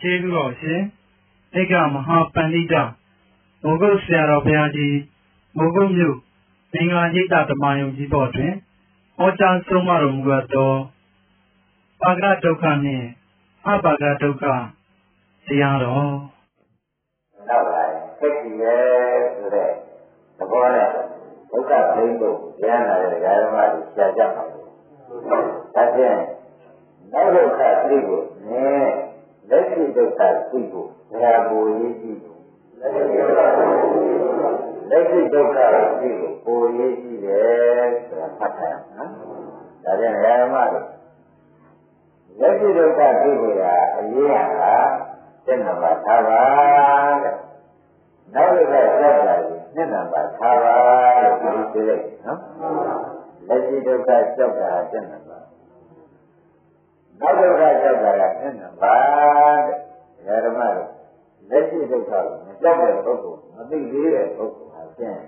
ကျေးဇူးတော်ရှင်ဧကမဟာပန္တိတမောဂုတ်ဆရာတော်ဘုရားကြီးမောဂုတ်မြို့မင်္ဂလာရိပ်သာဓမ္မယုံကြီးပေါ်တွင်ဟောကြားဆုံးမတော်မူသောပါကဒုက္ခနှင့်အပါကဒုက္ခတရားတော်နောက်လာခက်ကြီးရဲ့ဆိုတဲ့သဘောနဲ့ဒုက္ခသိဖို့ဉာဏ်လာတဲ့ဓမ္မတွေရှားကြပါဘူး။ဒါဖြင့်နောက်ဒုက္ခသိဖို့နဲ့ လက်ရှိဒုက္ခသိဖို့ဒါပူရေးကြည့်ဖို့လက်ရှိဒုက္ခသိဖို့ပူရေးကြည့်တယ်ဆိုတာဖတ်ထားနော်။ဒါဖြင့်ဓမ္မတွေလက်ရှိဒုက္ခသိဖို့ကအရေးဟာစိတ်နံပါတ်ထားပါတဲ့။နောက်တစ်ခါဆက်လာရင်နှစ်နံပါတ်ထားပါလို့ပြောလိုက်နော်။လက်ရှိဒုက္ခကြောက်တာစိတ်နံပါတ် နောက်ဒုက္ခကြောက်တာကနှစ်နံပါတ်တဲ့။ဓမ္မတို့လက်ရှိဒုက္ခကိုမကြောက်တဲ့ပုဂ္ဂိုလ်မသိသေးတဲ့ပုဂ္ဂိုလ်ဟာဖြင့်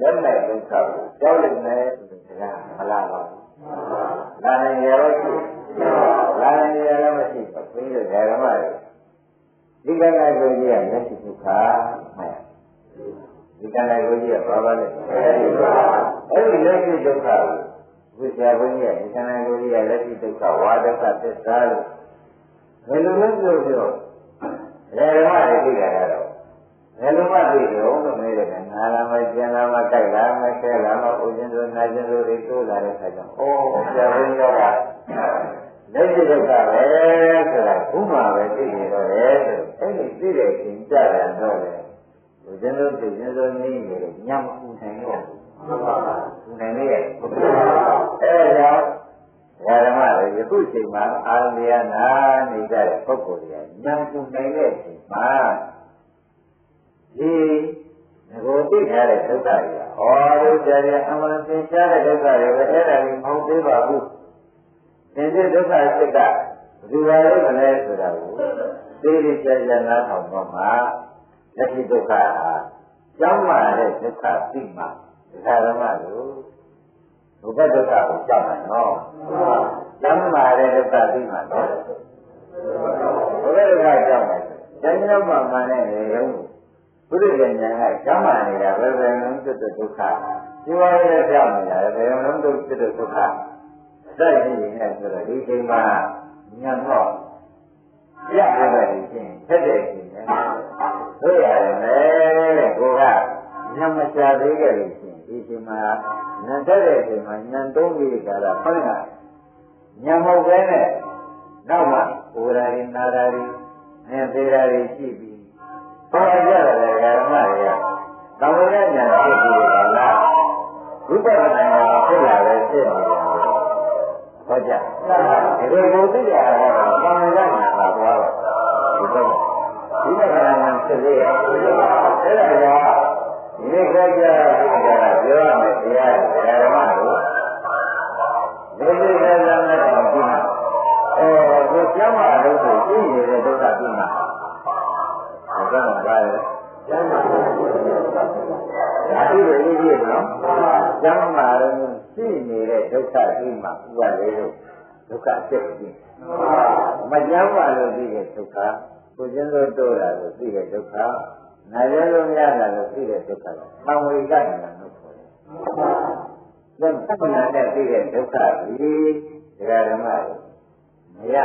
လက်မဲ့ဒုက္ခကိုကြောက်လိုက်မယ်ဆိုတဲ့စကားမလာပါဘူး။လာနိုင်ရတော့ရှိလာနိုင်ရတော့မရှိဘူး။ဘုရားဓမ္မတွေဒီကံကကိုကြီးကလက်ရှိဒုက္ခမှန်ဒီကံကကိုကြီးကဘာပါလဲအဲ့ဒီလက်ရှိဒုက္ခကို ဘုရားဘုန်းကြီးကဒီကံကကိုကြီးကလက်ရှိဒုက္ခဝါဒကသစ္စာလို့ဘယ်လိုလဲပြောပြောဓမ္မတွေသိကြတာတော့ဘယ်လိုမှသိကြအောင်လို့မေးတယ်ငါလာမကျန်လာမကြိုက်လာမခဲလာမဥခြင်းတို့နာခြင်းတို့တွေတိုးလာတဲ့ခါကျတော့ဩဆရာဘုန်းကြီးကလက်ရှိဒုက္ခပဲဆိုတာဘုမှာပဲသိနေတော့တယ်ဆိုအဲ့ဒီသိတဲ့အချိန်ကြတယ်တော့လေဥခြင်းတို့သိခြင်းတို့နေနေတယ်ညမကူနိုင်တော့ဘူးနိုင်လေ အဲ့ဒါကြောင့်ဓမ္မတွေယခုချိန်မှာအာရယနာနေကြတဲ့ပုဂ္ဂိုလ်တွေကညံကူနိုင်တဲ့အချိန်မှာဒီငိုသိထားတဲ့ဒုက္ခတွေကဩရုပ်ကြရအမှန်သင်ရှားတဲ့ဒုက္ခတွေပဲအဲ့ဒါကြီးမဟုတ်သေးပါဘူးသင်တဲ့ဒုက္ခစိတ်ကဘယ်လိုလဲမလဲဆိုတာကိုသိသိကြကြနားထောင်တော့မှလက်ရှိဒုက္ခဟာကျောင်းမာတဲ့ဒုက္ခသိမှဒကာဓမ္မတို့ ဘုဒ္ဓဒုက္ခကိုကြောက်တယ်နော်ကျမ်းမာတဲ့ဒုက္ခသိမှတော့ဘုရားဒုက္ခကြောက်တယ်ကျမ်းကျောင်းမှာမှန်တဲ့နေရုံဘုရားဉာဏ်ကကျမ်းမာနေတာဘယ်ဘယ်လုံးဖြစ်တဲ့ဒုက္ခဒီဝါရဲကြောက်နေတာဘယ်လုံးဒုက္ခဖြစ်တဲ့ဒုက္ခတိုက်နေနေဆိုတော့ဒီချိန်မှာညံတော့ရရတဲ့ချင်းဖြစ်တဲ့ချင်းနဲ့တို့ရတယ်လေကိုကညံမချသေးကြလို့ချင်းဒီချိန်မှာ ညံတဲ့ချိန်မှာညံသုံးပြီးကြတာဖတ်ရညံမဟုတ်ပဲနဲ့နောက်မှဟိုရာရင်နာရာရင်နေသေးရာရင်ရှိပြီးပေါ်ရကြတယ်ဓမ္မတွေကတောင်းရညာဖြစ်ပြီးကြလားဝိပဿနာညာဖြစ်လာပဲဖြစ်နေတယ်ဟောကြဒီလိုကိုသိရတာကတော့တောင်းရညာကသွားတော့ဒီတော့ဝိပဿနာညာဖြစ်လေအဲ့ဒါက ဒီခေတ်ကျတော့ပြောရမယ်တရားဓမ္မကိုဒီလိုပဲလမ်းနဲ့တော့ပြီးမှာအဲဒီကျောင်းမှာလို့ဆိုသိနေတဲ့ဒုက္ခပြီးမှာဒါကမှပါရဲ့ကျောင်းမှာဒါဒီလိုရေးရနော်ကျောင်းမှာတော့သိနေတဲ့ဒုက္ခပြီးမှာဥပါလေလို့ဒုက္ခဖြစ်ပြီးမကျောင်းမှာလို့သိတဲ့ဒုက္ခကိုကျင်းလို့တိုးတာလို့သိတဲ့ဒုက္ခ နာရလို့မရတာလို့သိတဲ့ဒုက္ခကသံဝေကညာလို့ခေါ်တယ်။ဒါသက္ကနာနဲ့သိတဲ့ဒုက္ခကြီးဒကာဓမ္မတွေမရ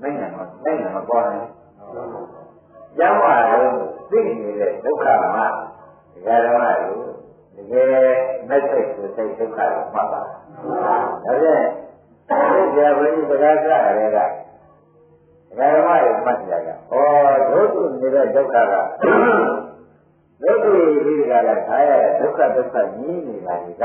မင်းနဲ့မမင်းနဲ့မပေါ်နဲ့။ကျောင်းမှာတော့သိနေတဲ့ဒုက္ခမှာဒကာဓမ္မတွေတကယ်မက်စိတ်ကိုစိတ်ဒုက္ခကိုမှတ်ပါ။ဒါဖြင့်ဒီကြာဘုရားတရားကြရဲက ဓမ္မရဲ့မှတ်ကြရ။ဩဒုက္ခနေတဲ့ဒုက္ခကဒုက္ခဒီကလာခါရတဲ့ဒုက္ခဒုက္ခကြီးနေတာဒီက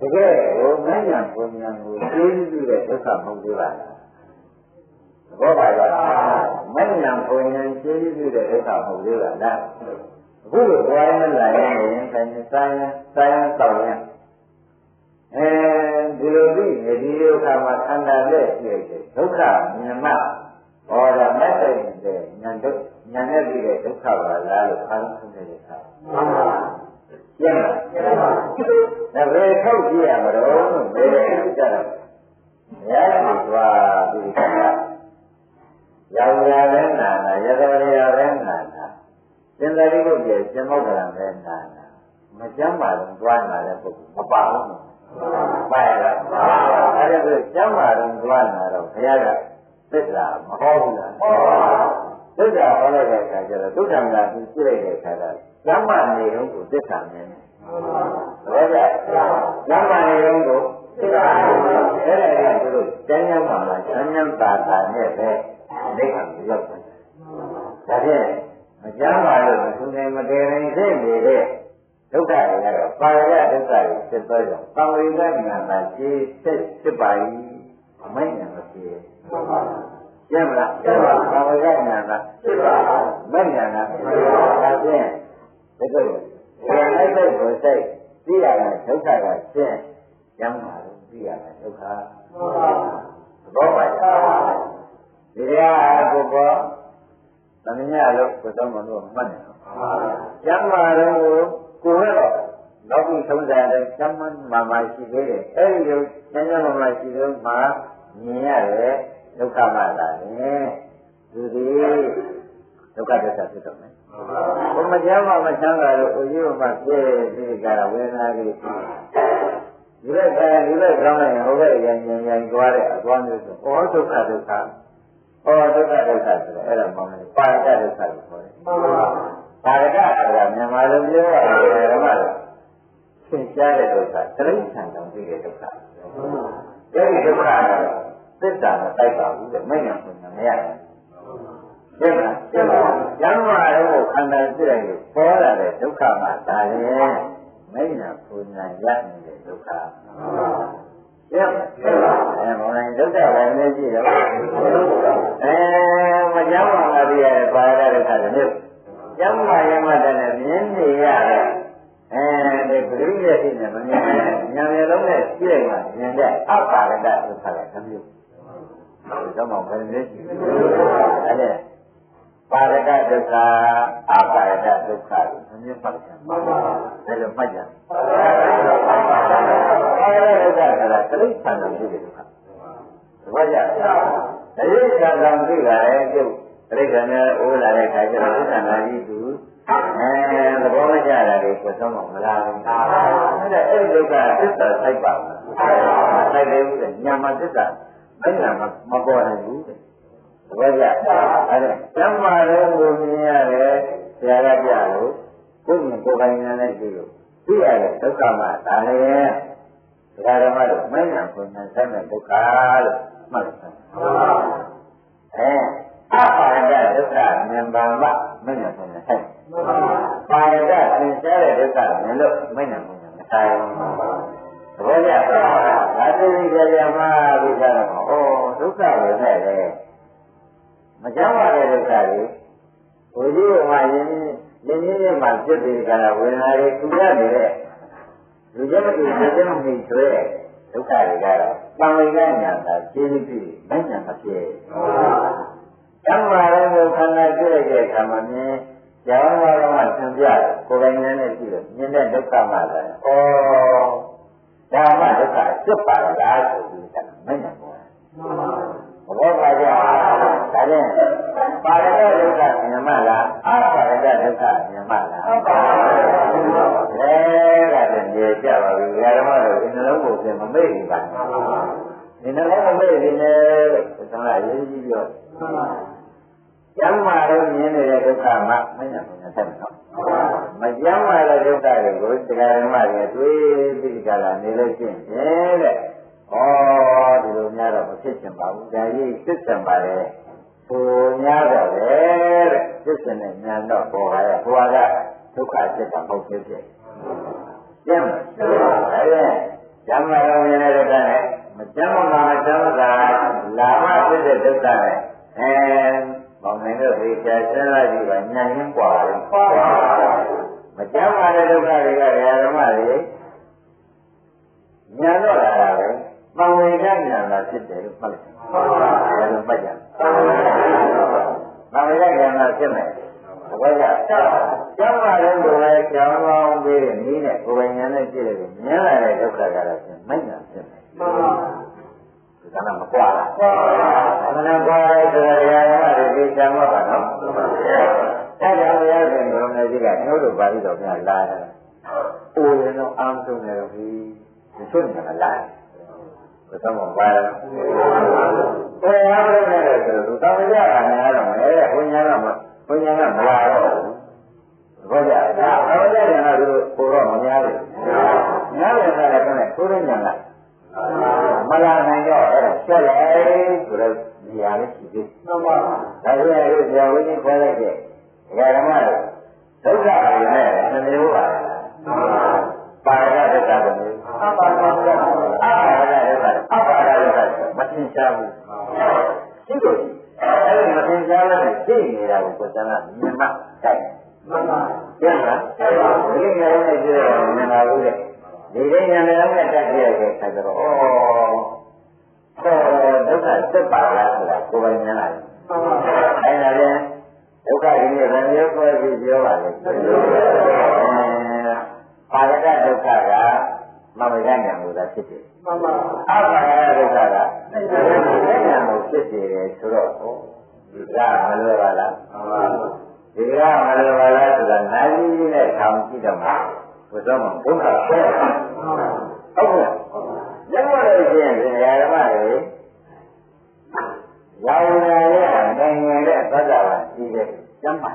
တကယ်ဟိုမညာပုံညာကိုသိသိတဲ့ဒုက္ခမဟုတ်သေးပါလား။ဘောပါလား။မညာပုံညာသိသိတဲ့ဒုက္ခမဟုတ်သေးပါလား။အခုလိုဘဝနဲ့လာရင်ဆိုင်ဆိုင်ဆိုင်တောင်းရင်အဲဒီလိုပြီးဒီဒုက္ခါမှာခန္ဓာလက်ပြည့်တယ်ဒုက္ခမြင်မှဟောရမသိတဲ့ဉာဏ်တို့ဉာဏ်နဲ့ပြီးတဲ့ဒုက္ခပါလားလို့ခါလို့ဆုံးတဲ့ခါမှန်ပါကျန်ပါကျန်ပါဒါပဲထုတ်ပြရမလို့ဘယ်လိုဖြစ်ကြတာလဲဘယ်လိုသွားပြီးခါရောင်ရပဲနာနာရတော်ရပဲနာနာသင်္သာရိပုတ္တရာရှင်မောကရံပဲနာနာမကျမ်းပါဘူးသွားနာတဲ့ပုဂ္ဂိုလ်မပါဘူး ပါရလားအဲ့ဒါဆိုကျမ်းပါတော့တွားလာတော့ဘုရားကသစ္စာမဟောဘူးလားဟောသစ္စာဟောလိုက်တဲ့အခါကျတော့ဒုက္ခမလားသူပြည့်လိုက်တဲ့အခါကျကျမ်းမာနေတော့ကိုသစ္စာမြင်တယ်။ဟုတ်ကဲ့။ကျမ်းမာနေတော့ကိုသစ္စာအဲ့ဒါကသူတို့ကျမ်းကျမ်းပါလားကျမ်းကျမ်းပါတာနဲ့ပဲအိဋ္ဌံကိုရောက်တယ်။ဒါဖြင့်မကျမ်းပါလို့မသူနေမတည်နိုင်ဖြစ်နေတဲ့ ဒုက္ခတွေကတော့ပါရဒုက္ခတွေဖြစ်သွားကြောင်းသံဝေဒနာမှာရှင်းဖြစ်ဖြစ်ပါ၏အမိန့်နဲ့မဖြစ်ကျမ်းမလားကျမ်းပါသံဝေဒနာကဖြစ်ပါမိန့်နာကဒါဖြင့်ဒီလိုလိုက်တဲ့ကိုစိတ်သိရတာဒုက္ခကရှင်းကျမ်းပါလို့သိရတာဒုက္ခသဘောပါလားဒီရကိုပေါ်သမညလို့ကိုတော့မလို့မှတ်နေတော့ကျမ်းမာတော့ ကိုယ်ကတော့လောကီထုံးစံတဲ့ကျမ်းမာမှရှိသေးတယ်အဲဒီလိုကျမ်းမာမှရှိသေးမှမြင်ရတယ်ဒုက္ခမှလာတယ်သူဒီဒုက္ခသစ္စာဖြစ်တော့မယ်ဘုမကျမ်းမာမချမ်းသာလို့အိုကြီးမှပြည့်ဒီကရဝေဒနာလေးဒီလိုကဒီလိုကောင်းလိုက်ဟိုဘက်ရန်ရန်ရန်သွားတဲ့အသွားမျိုးဆိုဩဒုက္ခဒုက္ခဩဒုက္ခဒုက္ခဆိုတော့အဲ့ဒါမှမဟုတ်ပါရကဒုက္ခလို့ခေါ်တယ် ပါရကဆိုတာမြန်မာလိုပြောရတယ်ဓမ္မလို့သင်ကြားတဲ့ဒုက္ခတရိစ္ဆာန်တောင်သိတဲ့ဒုက္ခအဲဒီဒုက္ခကတော့သစ္စာမတိုက်ပါဘူးတဲ့မိညာပုံညာမရတယ်ကျင့်လားကျင့်ပါကျမ်းမာတော့ခန္ဓာစိတ်ကိုပေါ်လာတဲ့ဒုက္ခမှဒါလည်းမိညာပုံညာရနေတဲ့ဒုက္ခကျင့်ကျင့်ပါအဲမောင်နိုင်ဒုက္ခလည်းနေကြည့်တော့အဲမကျမ်းမာလာပြရတဲ့ပါရဒုက္ခလည်း ကျမ်းမာရမှတည်းမြင်နေရတယ်အဲဒီပရိယေတိနဲ့မမြင်နဲ့ဉာဏ်ရလုံးနဲ့ကြည့်လိုက်မှမြင်တဲ့အပ္ပါဒဒဒုက္ခကတစ်မျိုးတော့မှဘယ်နည်းရှိလဲပါရကဒုက္ခအပ္ပါဒဒုက္ခကိုမမြင်ပါဘူးဘယ်လိုမှတ်ကြပါရကဒုက္ခကတိဋ္ဌာန်ကိုကြည့်တယ်ဒုက္ခဘာကြတိဋ္ဌာန်ကိုကြည့်တာလေကျုပ် တိဋ္ဌာန်နဲ့အိုးလာတဲ့ခါကျတော့တိဋ္ဌာန်ကကြီးသူအဲသဘောမကျတာတွေကိုသုံးမလာဘူး။အဲ့ဒါအဲ့ဒီဒုက္ခသစ္စာစိုက်ပါဘူး။စိုက်တယ်ဘူးညမှာသစ္စာဘယ်နာမပေါ်နိုင်ဘူး။သဘောကျ။အဲ့ဒါကျမ်းမာတဲ့ကိုမြင်ရတယ်ဆရာကပြလို့ကိုယ်မြင်ကိုယ်ပိုင်ဉာဏ်နဲ့ကြည့်လို့သိရတဲ့ဒုက္ခမှာဒါလည်းဒကာဓမ္မတို့မင်းညာကိုဉာဏ်ဆိုင်တဲ့ဒုက္ခလို့မှတ်လိုက်။အဲ အပါဒဒုက္ခမြင်ပါမှမင်းညာကိုဉာဏ်ဆိုင်ပါရကသင်ရှားတဲ့ဒုက္ခမြင်လို့မိတ်နာမှုမဆိုင်ဘူး။သဘောကျ။ဒါသိကြကြမှာပြီးကြတော့ဩဒုက္ခပဲနဲ့လေမကြောက်ရတဲ့ဒုက္ခတွေဘုရားကမှယင်းယင်းကြီးမှပြစ်ပြီးကြတာဝေဒနာတွေသူရနေတဲ့လူကျမကြီးလူကျမကြီးဆွဲဒုက္ခတွေကတော့တံဝေကညာသာရှင်းပြီးမညာမဖြစ်။ တံဝါရကိုခန္ဓာကြည့်လိုက်တဲ့အခါမှာမြင်ကျောင်းတော်ကသင်ပြတယ်ကိုယ်ပိုင်ဉာဏ်နဲ့ကြည့်လို့မြင်တဲ့ဒုက္ခမှလည်းဩဒါမှဒုက္ခဖြစ်ပါလားဆိုပြီးကမင်းနဲ့ပြောတယ်ဘောပါကြဒါနဲ့ပါရတဲ့ဒုက္ခမြင်မှလားအပါရတဲ့ဒုက္ခမြင်မှလားအပါရတဲ့ကတည်းကကြပါပြီဓမ္မတို့ဒီနှလုံးကိုပြင်မမေ့ဘူးပါဒီနှလုံးမမေ့ဘူးနဲ့သံဃာရေးကြည့်ပြော ကျမ်းမာတော့မြင်နေတဲ့ဒုက္ခမှမင်းညာမင်းညာဆက်မယ်နော်မကျမ်းမာတဲ့ဒုက္ခတွေကိုတရားဓမ္မတွေတွေးပြီးကြလာနေလို့ရှိရင်တဲ့ဩဒီလိုများတော့မဖြစ်ချင်ပါဘူးဒါကြီးဖြစ်ချင်ပါလေကိုများတော့လေတဲ့ဖြစ်ချင်တဲ့ညာတော့ပေါ်ပါရဲ့ဘုရားကဒုက္ခဖြစ်တာမဟုတ်ဖြစ်ဖြစ်ကျမ်းမာတယ်ကျမ်းမာတော့မြင်တဲ့ဒုက္ခနဲ့မကျမ်းမာမကျမ်းမာတာလာမဖြစ်တဲ့ဒုက္ခနဲ့အဲ မောင်နိုင်တို့ဒီချာစဉ်းစားကြည့်ပါညာရင်းกว่าတယ်မကြမ်းပါတဲ့ဒုက္ခတွေကဓမ္မတွေညာတော့လာတာပဲပံဝေကညာလာဖြစ်တယ်လို့မှတ်လိုက်တယ်လို့မှတ်ကြပံဝေကညာလာဖြစ်မယ်ဘယ်ကကျမ်းပါတဲ့လူလည်းကျောင်းကောင်းပြီးနည်းနဲ့ကိုယ်ပိုင်ဉာဏ်နဲ့ကြည့်လို့မြင်လာတဲ့ဒုက္ခကတော့မိုက်ညာဖြစ်မယ် ကနမကွာလားကနကွာတဲ့ဆိုရရရတဲ့ဒီကံမပါနော်အဲဒါဘုရားရှင်ဘုရားကြီးကနှုတ်လို့ပါဠိတော်များလာတယ်အိုရင်တော့အာမဆုံးနေတော့ဒီမဆွနေမလားဘယ်တော့မှပါလားဘယ်ရမလဲလဲဆိုတော့တောင်းကြတာများတော့မယ်ဘုညာကမဘုညာကမလာတော့ဘူးဘောကြတာဘောကြတယ်ကသူကိုတော့မများဘူးများတယ်ဆိုတော့လည်းကိုယ်နဲ့ညာကမ လာနိုင်တော့အဲ့ဒါဆက်လိုက်ဆိုတော့ဒီဟာလေးရှိသေးတယ်မှန်ပါဒါကြောင့်ဒီဇာဝိနည်းခေါ်လိုက်တဲ့ဓမ္မတွေဒုက္ခတွေနဲ့နှမျိုးပါပါရဒုက္ခကိုအပါဒဒုက္ခအပါဒဒုက္ခအပါဒဒုက္ခမသင်္ချာဘူးရှိလို့အဲ့ဒီမသင်္ချာလို့သိနေတာကိုကိုယ်ကမြင်မှတိုက်မှန်ပါပြန်လားဒီငယ်လေးကြည့်ရမြင်လာလို့လေ ဒီကိညာနဲ့လည်းတက်ပြည့်ရဲ့ခါကျတော့ဩဒုက္ခသက်ပါလားဆိုတာကိုယ်ပိုင်ဉာဏ်လာတယ်အဲ့ဒါလည်းဒုက္ခကြီးနဲ့ဗံမျိုးကိုပြီးပြောပါလေပါရကဒုက္ခကမမရညာလို့သာဖြစ်တယ်မှန်ပါအပါရကဒုက္ခကမရညာလို့ဖြစ်တယ်ဆိုတော့ဒီကမလွယ်ပါလားမှန်ပါဒီကမလွယ်ပါလားဆိုတာနိုင်ကြီးနဲ့ထောင်ကြည့်တော့မှဘုရားမဘုရားဆဲဟုတ်ကဲ့ညမလို့ရှိရင်ဒီဓမ္မတွေရောင်နေရနိုင်ငံရဲ့သတ္တဝါရှိတဲ့ကျမ်းပါ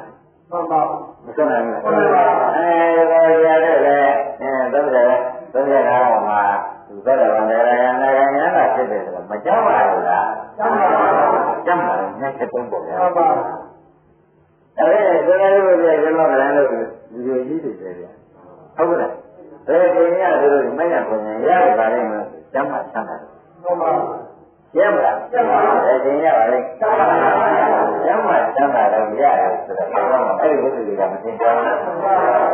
မှန်ပါမစွန့်နိုင်ဘူးမှန်ပါအဲဒါရတဲ့လေအဲသုံးတယ်သုံးတယ်ကောင်းမှာသူသတ္တဝါနိုင်ငံနိုင်ငံညာကဖြစ်တယ်ဆိုတော့မကြောက်ပါဘူးလားကျမ်းပါကျမ်းပါနဲ့ချက်တုံးပေါ့ဗျာမှန်ပါအဲဒီဒါလည်းဘုရားကျမ်းပါလမ်းလို့ဒီလိုကြီးတွေပဲဗျာဟုတ်ကဲ့ဘယ်ပင်ရသူတို့မရပုံညာရတယ်ပါလိမ့်မယ်ကျမ်းပါဆမ်းပါမှန်ပါရမလားရပါဘူး။ဒီရပါလေ။ရမှာစမ်းတာတော့ရတယ်ဆိုတော့အဲ့ဒီဝိသုတွေကမသိကြဘူး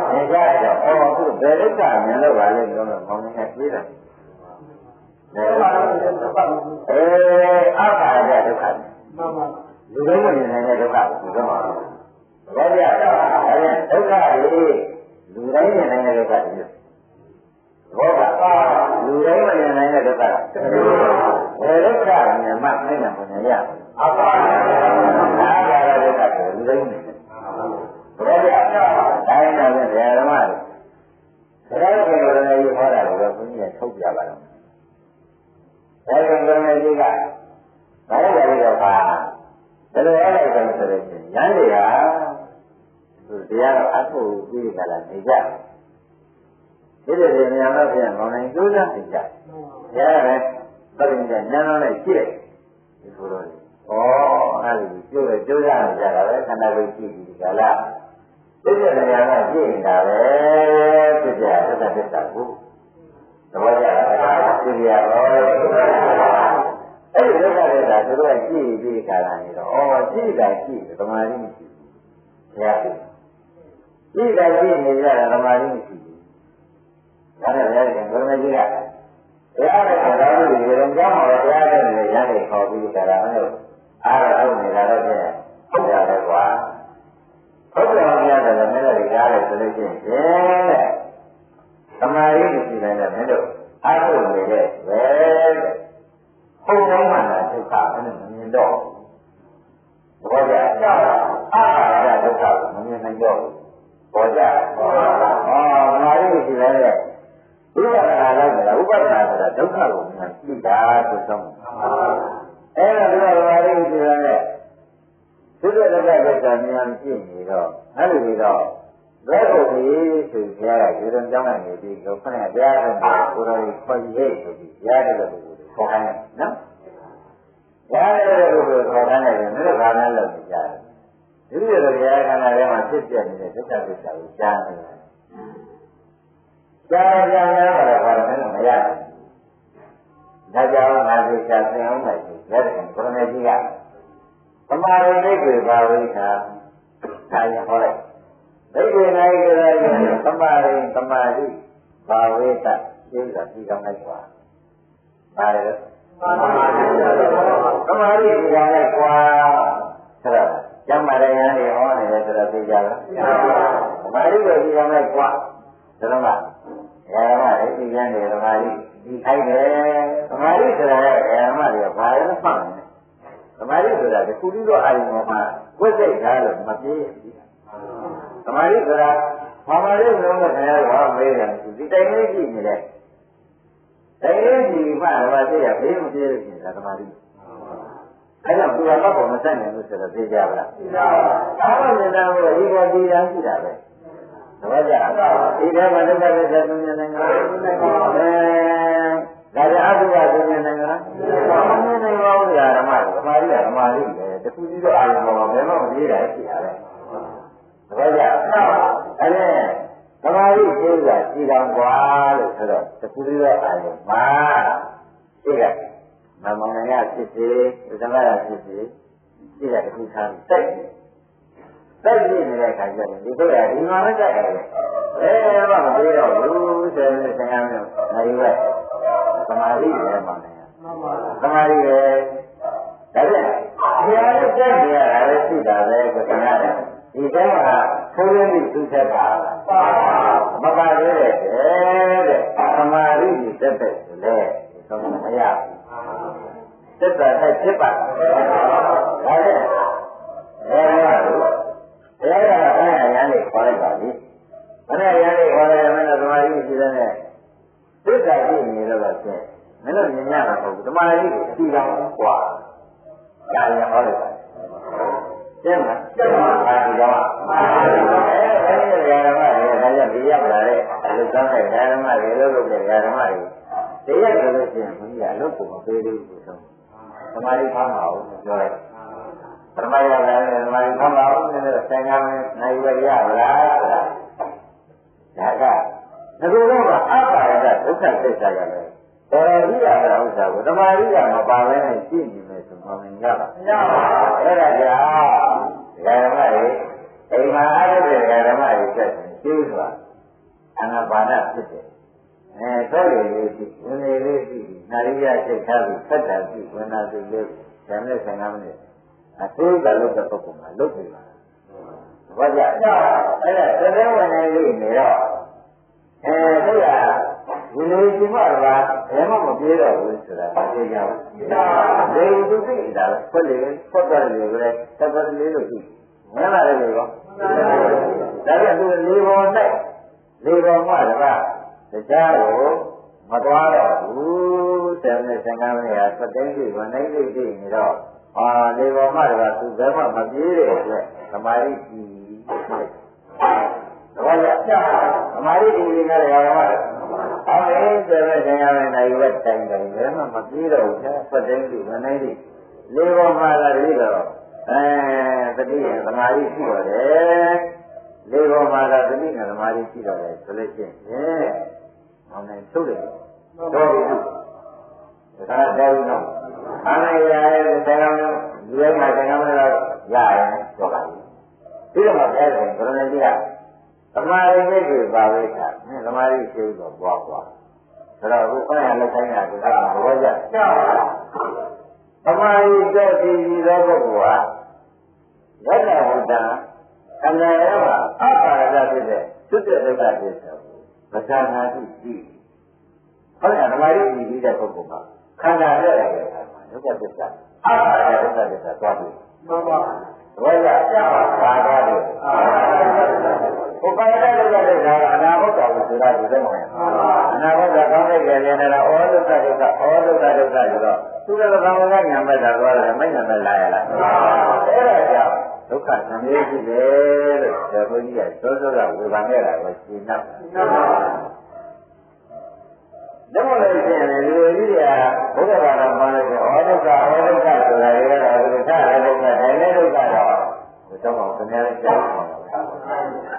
။သင်ကြတော့အော်အခုဘယ်လိုကမြင်လို့ပါလဲပြောတော့မောင်နေပြေးတာ။အဲအဘဟာရဒုက္ခ။မှန်ပါ။လူတိုင်းမမြင်နိုင်တဲ့ဒုက္ခကိုပြောမှာ။ဘာကြတာ။အဲဒုက္ခတွေလူတိုင်းမြင်နိုင်တဲ့ဒုက္ခတွေဘောကလူတိုင်းမမြင်နိုင်တဲ့ဒုက္ခဘယ်ဒုက္ခမြင်မှသိနေပုံရရအပါဒါကလည်းဒုက္ခကိုလူတိုင်းမြင်တယ်ဘောကတိုင်းတော့လည်းဓမ္မတွေဒါကလည်းဘယ်လိုလဲဟောတာကိုဘုန်းကြီးကထုတ်ပြပါတော့ဒါကဘယ်လိုလဲကြီးကဘာလို့လဲတော့ပါဘယ်လိုလဲဆိုတော့ဆိုရင်ရန်တွေကသူတရားတော့အထုပြီးကြလာနေကြတယ်ဒီလိုနေ ရာမှာပြန်မောင်းနိုင်ကြိုးစားနေကြတယ်။ရတယ်ပြရင်ကညံတော့လိုက်ကြည့်လိုက်ဒီလိုတော့ဩအဲ့ဒီကျိုးရကြိုးစားနေကြတာပဲခန္ဓာကိုယ်ကြည့်ပြီးကြလားဒီလိုနေရာမှာကြည့်နေတာပဲဖြစ်ကြသစ္စာသစ္စာကိုသဘောကျလားသိရတော့အဲ့ဒီဒုက္ခသစ္စာသူတို့ကကြည့်ပြီးကြတာနေတော့ဩကြည့်တာကြည့်သမာဓိမရှိဘူး။ဘုရားကြည့်တာကြည့်နေကြတာသမာဓိမရှိဘူး။ ဒါနဲ့လည်းဘုရားကြီးကတရားနဲ့တရားတွေဒီလိုကြောင်းမှာတရားတွေနဲ့ရတဲ့ခေါ်ပြီးကြတာလို့အားရအောင်နေတာတော့ပြည့်ဟုတ်တယ်ကွာဟုတ်တယ်ဘုရားကလည်းမင်းတို့ရားတယ်ဆိုလို့ရှိရင်သမာဓိမရှိနိုင်တဲ့မင်းတို့အားထုတ်နေတဲ့ပဲဟုတ်တိုင်းမှလည်းဒုက္ခမမြင်တော့ဘောကြအားရဒုက္ခမမြင်နိုင်တော့ဘောကြဟောသမာဓိမရှိနိုင်တဲ့ ဝိပဿနာလိုက်တယ်ဥပဒနာဆိုတာဒုက္ခကိုမြင်ကြည့်တာဆိုဆုံးအဲ့ဒါကဘာလို့ဒီလိုလဲသုဒ္ဓလက္ခဒုက္ခမြင်ကြည့်နေတော့အဲ့လိုပြီးတော့ဘယ်ကိုဒီဆိုဘုရားကဒီလိုကြောင်းနေပြီးတော့ခဏတရားထုတ်တယ်ကိုယ်တော်ကြီးခွင့်ရေးဆိုပြီးဘုရားတဲ့လူကိုခေါ်ခိုင်းတယ်နော်ဘုရားတဲ့လူကိုခေါ်ခိုင်းတယ်မင်းတို့ဘာမှလုပ်နေကြတယ်ဒီလိုလိုဘုရားခန္ဓာထဲမှာဖြစ်ပြနေတဲ့ဒုက္ခသစ္စာကိုကြားနေတယ် ကြာကြာများတော့ဘာလို့မရဘူး။ဒါကြောင့်ငါတို့ရှာသင်အောင်လိုက်ပြီ။လက်ခံဘုရားကြီးကသမာဓိဒိဋ္ဌိဘာဝိသာဒါရဟောလိုက်။ဒိဋ္ဌိနိုင်ကြတဲ့သမာဓိသမာဓိဘာဝိသရှင်းတာပြီးကောင်းလိုက်ပါ။ဒါလည်းသမာဓိသမာဓိဒီကောင်လိုက်ကွာဆိုတော့ကျမ်းမာရယံတွေဟောနေတယ်ဆိုတော့သိကြလား။သမာဓိကိုဒီကောင်လိုက်ကွာဒါတော့ ကဓမ္မတွေသိကြတယ်ဓမ္မတွေဒီခိုက်တယ်ဓမ္မတွေဆိုတာကဓမ္မတွေကဘာလဲမှတ်တယ်ဓမ္မတွေဆိုတာဒီခုလူတော့အာရုံမှာဝိသိထားလို့မပြေးဘူးဓမ္မတွေဆိုတာဟဘာမှလည်းလုံးဝခင်ဗျားကမေးတယ်ဒီတိုင်လေးကြည့်နေတယ်တိုင်လေးကြည့်မှတော့သိရဘေးမပြေလို့ရှိရင်သမာဓိအဲ့တော့ဒီကတော့မစက်နိုင်ဘူးဆိုတော့သိကြပါလားသိပါပါဘာမှမနာဘူးဒီပေါ်ဒီရန်ရှိတာပဲသ ဘောကြဒီထဲမှာဒုက္ခသစ္စာသုံးဉာဏ်နဲ့ငါအဲဒါကြအတုပသုံးဉာဏ်နဲ့ငါသုံးဉာဏ်နဲ့ငါဥဒ္ဒါဓမ္မဓမ္မာရိဓမ္မာရိလေတခုကြီးတော့အာရုံပေါ်မှာဘယ်မှမပြေးတာရှိရတယ်ဘောကြအဲ့ဒါဓမ္မာရိကျေးဇူးရှိတော်ကွာလို့ဆိုတော့တခုကြီးတော့အာရုံမှာရှိရမမောင်ရဖြစ်စေသမရဖြစ်စေရှိရတခုသာတိုက် တ်ကြည့်နေတဲ့အခါကျရင်ဒီတို့ကဒီမှာလည်းကြိုက်တယ်အဲဘာမပြေတော့ဘူးဆိုရင်ဆင်ရမယ်နိုင်ရွယ်သမာဓိလည်းမောင်နေသမာဓိလည်းဒါပြန်ဘုရားရဲ့ကြိုက်နေရတာလည်းရှိတာပဲကိုယ်ကရတယ်ဒီတိုင်းမှာထိုးရင်းပြီးသူချက်တာမပါသေးတဲ့တဲ့သမာဓိကြီးတက်တဲ့လေဆိုတော့မရဘူးတက်တာဆက်ဖြစ်ပါဒါနဲ့အဲ လိုဘုရားကအဲ့ရရန်လေးခေါ်လိုက်ပါပြီအဲ့ရရန်လေးခေါ်လိုက်ရင်တော့သမာဓိရှိတဲ့နဲ့သစ္စာရှိနေတော့ဆိုရင်မင်းတို့မြင်ရတာမဟုတ်ဘူးသမာဓိကိုအစီအကောင်กว่าဒါရဟောလိုက်ပါကျင်းမှာကျင်းမှာအဲဒီတော့အဲဒီဓမ္မတွေဒါကြောင့်ဒီရောက်လာတဲ့အလုကောင်းတဲ့ဓမ္မတွေလို့လုပ်တဲ့ဓမ္မတွေတရားကြလို့ရှိရင်ဘုရားအလုပ်ကိုမပေးသေးဘူးဆိုသမာဓိဖောင်းပါဦးပြောလိုက် ဓမ္မရတာလည်းဓမ္မဖောင်းပါဦးနည်းနည်းဆင်ကမ်းနိုင်ရရပါလားဆိုတာဒါကငါတို့ကအပ္ပါဒဒုက္ခသစ္စာကလည်းတော်ရိယာကဥစ္စာကိုဓမ္မရိယာမပါဘဲနဲ့ကြည့်နေမယ်ဆိုမှမရပါဘူး။ရပါဘူး။အဲ့ဒါကြောင့်ဓမ္မတွေအိမ်မှာအားထုတ်တဲ့ဓမ္မတွေဆက်ရှင်းစွာအနာပါဒဖြစ်တယ်။အဲတော့ရည်လေးရှိဝင်လေလေးရှိနာရိယစိတ်ထားပြီးဆက်တာရှိဝင်လာသူလေးဓမ္မနဲ့ဆင်ကားမနဲ့ အသေးကလုပ်တဲ့ပုဂ္ဂိုလ်မှာလုပ်ပြီပါ။ဘာကြ။အဲ့ဒါသတဲ့ဝင်နေလေးနေတော့အဲသူကဒီလိုဒီမှာကဘယ်မှမပြေတော့ဘူးဆိုတာသိကြဘူး။ဒီသူသိတာဖွက်လေဖွက်တယ်လေပဲသက်သက်လေးလို့ရှိမလားလေကော။ဒါပြန်သူလေပေါ်၌လေပေါ်မှာတကားတရားကိုမသွားတော့ဘူးဆယ်နဲ့ဆယ်ငါးမိနစ်ဟာသတိရှိဝင်နေလိမ့်သိနေတော့ အာလေပေါ်မှာတကားသူဘယ်မှမပြေးတဲ့အတွက်သမာဓိကြီးတော့ရသမာဓိကြီးကလည်းရောမှာအော်အေးဆိုတော့ဆင်ရမယ်နိုင်ဝက်တိုင်တိုင်လည်းမပြေးတော့ဘူးဆက်ဖတ်တိုင်းလူမနိုင်ဘူးလေပေါ်မှာလည်းတော့အဲတတိယသမာဓိရှိတော့တယ်လေပေါ်မှာလည်းတတိယသမာဓိရှိတော့တယ်ဆိုလို့ရှိရင်မောင်နိုင်ထုတ်တယ်တော့ပြီ ဒါတော့တော့အားရရတဲ့ဆရာတော်ဒီလိုမှဆရာတော်ရရင်ပြောပါလိမ့်ဒီလိုမှပြောရင်ဘယ်လိုလဲကြည့်သမာဓိမိတ်ကိုပါဝိသသမာဓိရှိတော့ပွားပွားဒါတော့ဘုရားလက်ဆိုင်ရာကဘောကြသမာဓိတော့ဒီသောပုဂ္ဂိုလ်ဟာလက်နဲ့ဝိတ္တအနန္တမှာအပါရဒဖြစ်တဲ့သုတ္တဒုက္ခဖြစ်တယ်မသာနာတိရှိဟုတ်လားသမာဓိကြည့်ပြီးတဲ့ပုဂ္ဂိုလ်မှာ ခန္ဓာရဲ့ရဲ့ဒုက္ခသစ္စာအပါရဒုက္ခသစ္စာသွားပြီမှန်ပါဘယ်ကကြာပါသွားတယ်ဥပါဒဒုက္ခသစ္စာအနာဘုဒ္ဓကိုဆိုတာဒီလိုမှအနာဘုဒ္ဓကောင်းတဲ့ကြရင်လည်းဩဒုက္ခဒုက္ခဩဒုက္ခဒုက္ခဆိုတော့သူကကောင်းကညာမဲ့တာသွားတယ်မိတ်နာမဲ့လာရလားအဲ့ဒါကြောင့်ဒုက္ခသံဃေရှိတယ်လို့ဇေဘုန်းကြီးကသောသောကဝေဘာခဲ့တာကိုရှင်းတော့ ဘုရားဘာသာမှလည်းဩဒုက္ခဩဒုက္ခဆိုတာတွေကတော့ဒုက္ခဒုက္ခတိုင်းလည်းဒုက္ခတော့ဘုရားကခင်ဗျားလည်းကြားပါ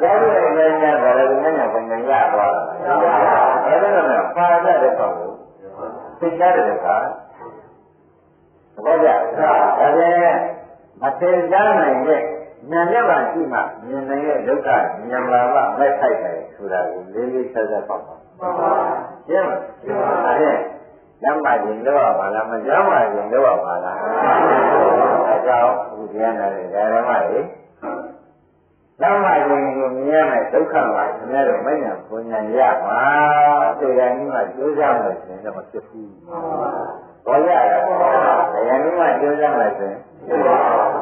ကျောင်းရဲ့ဉာဏ်ညာကလည်းဉာဏ်ညာပုံညာရသွားတာ။အဲဒါနဲ့ပါရတဲ့ကောင်ကိုသိကြတဲ့အခါသဘောကျ။ဒါလည်းမသိကြနိုင်တဲ့ဉာဏ်နဲ့ပါရှိမှမြင်နိုင်တဲ့ဒုက္ခဉာဏ်လာမှမဲ့ထိုက်တယ်ဆိုတာကိုလေးလေးဆက်ဆက်ပေါ့ပါ။မှန်ပါ။ရှင်းမလား။ရှင်းပါပါ။ ကျမ်းမာရင်တော့ပါလားမကျမ်းမာရင်တော့ပါလား။အဲကြောင့်ဘုရားနာတဲ့ဓမ္မတွေလမ်းမရင်ကိုမြင်ရမယ်ဒုက္ခမှာခင်ဗျားတို့မိညာပူညာရပါသေကံကြီးမှကျိုးစားမယ်ဆိုရင်တော့မဖြစ်ဘူး။ပေါ်ရရပါသေကံကြီးမှကျိုးစားမယ်ဆိုရင်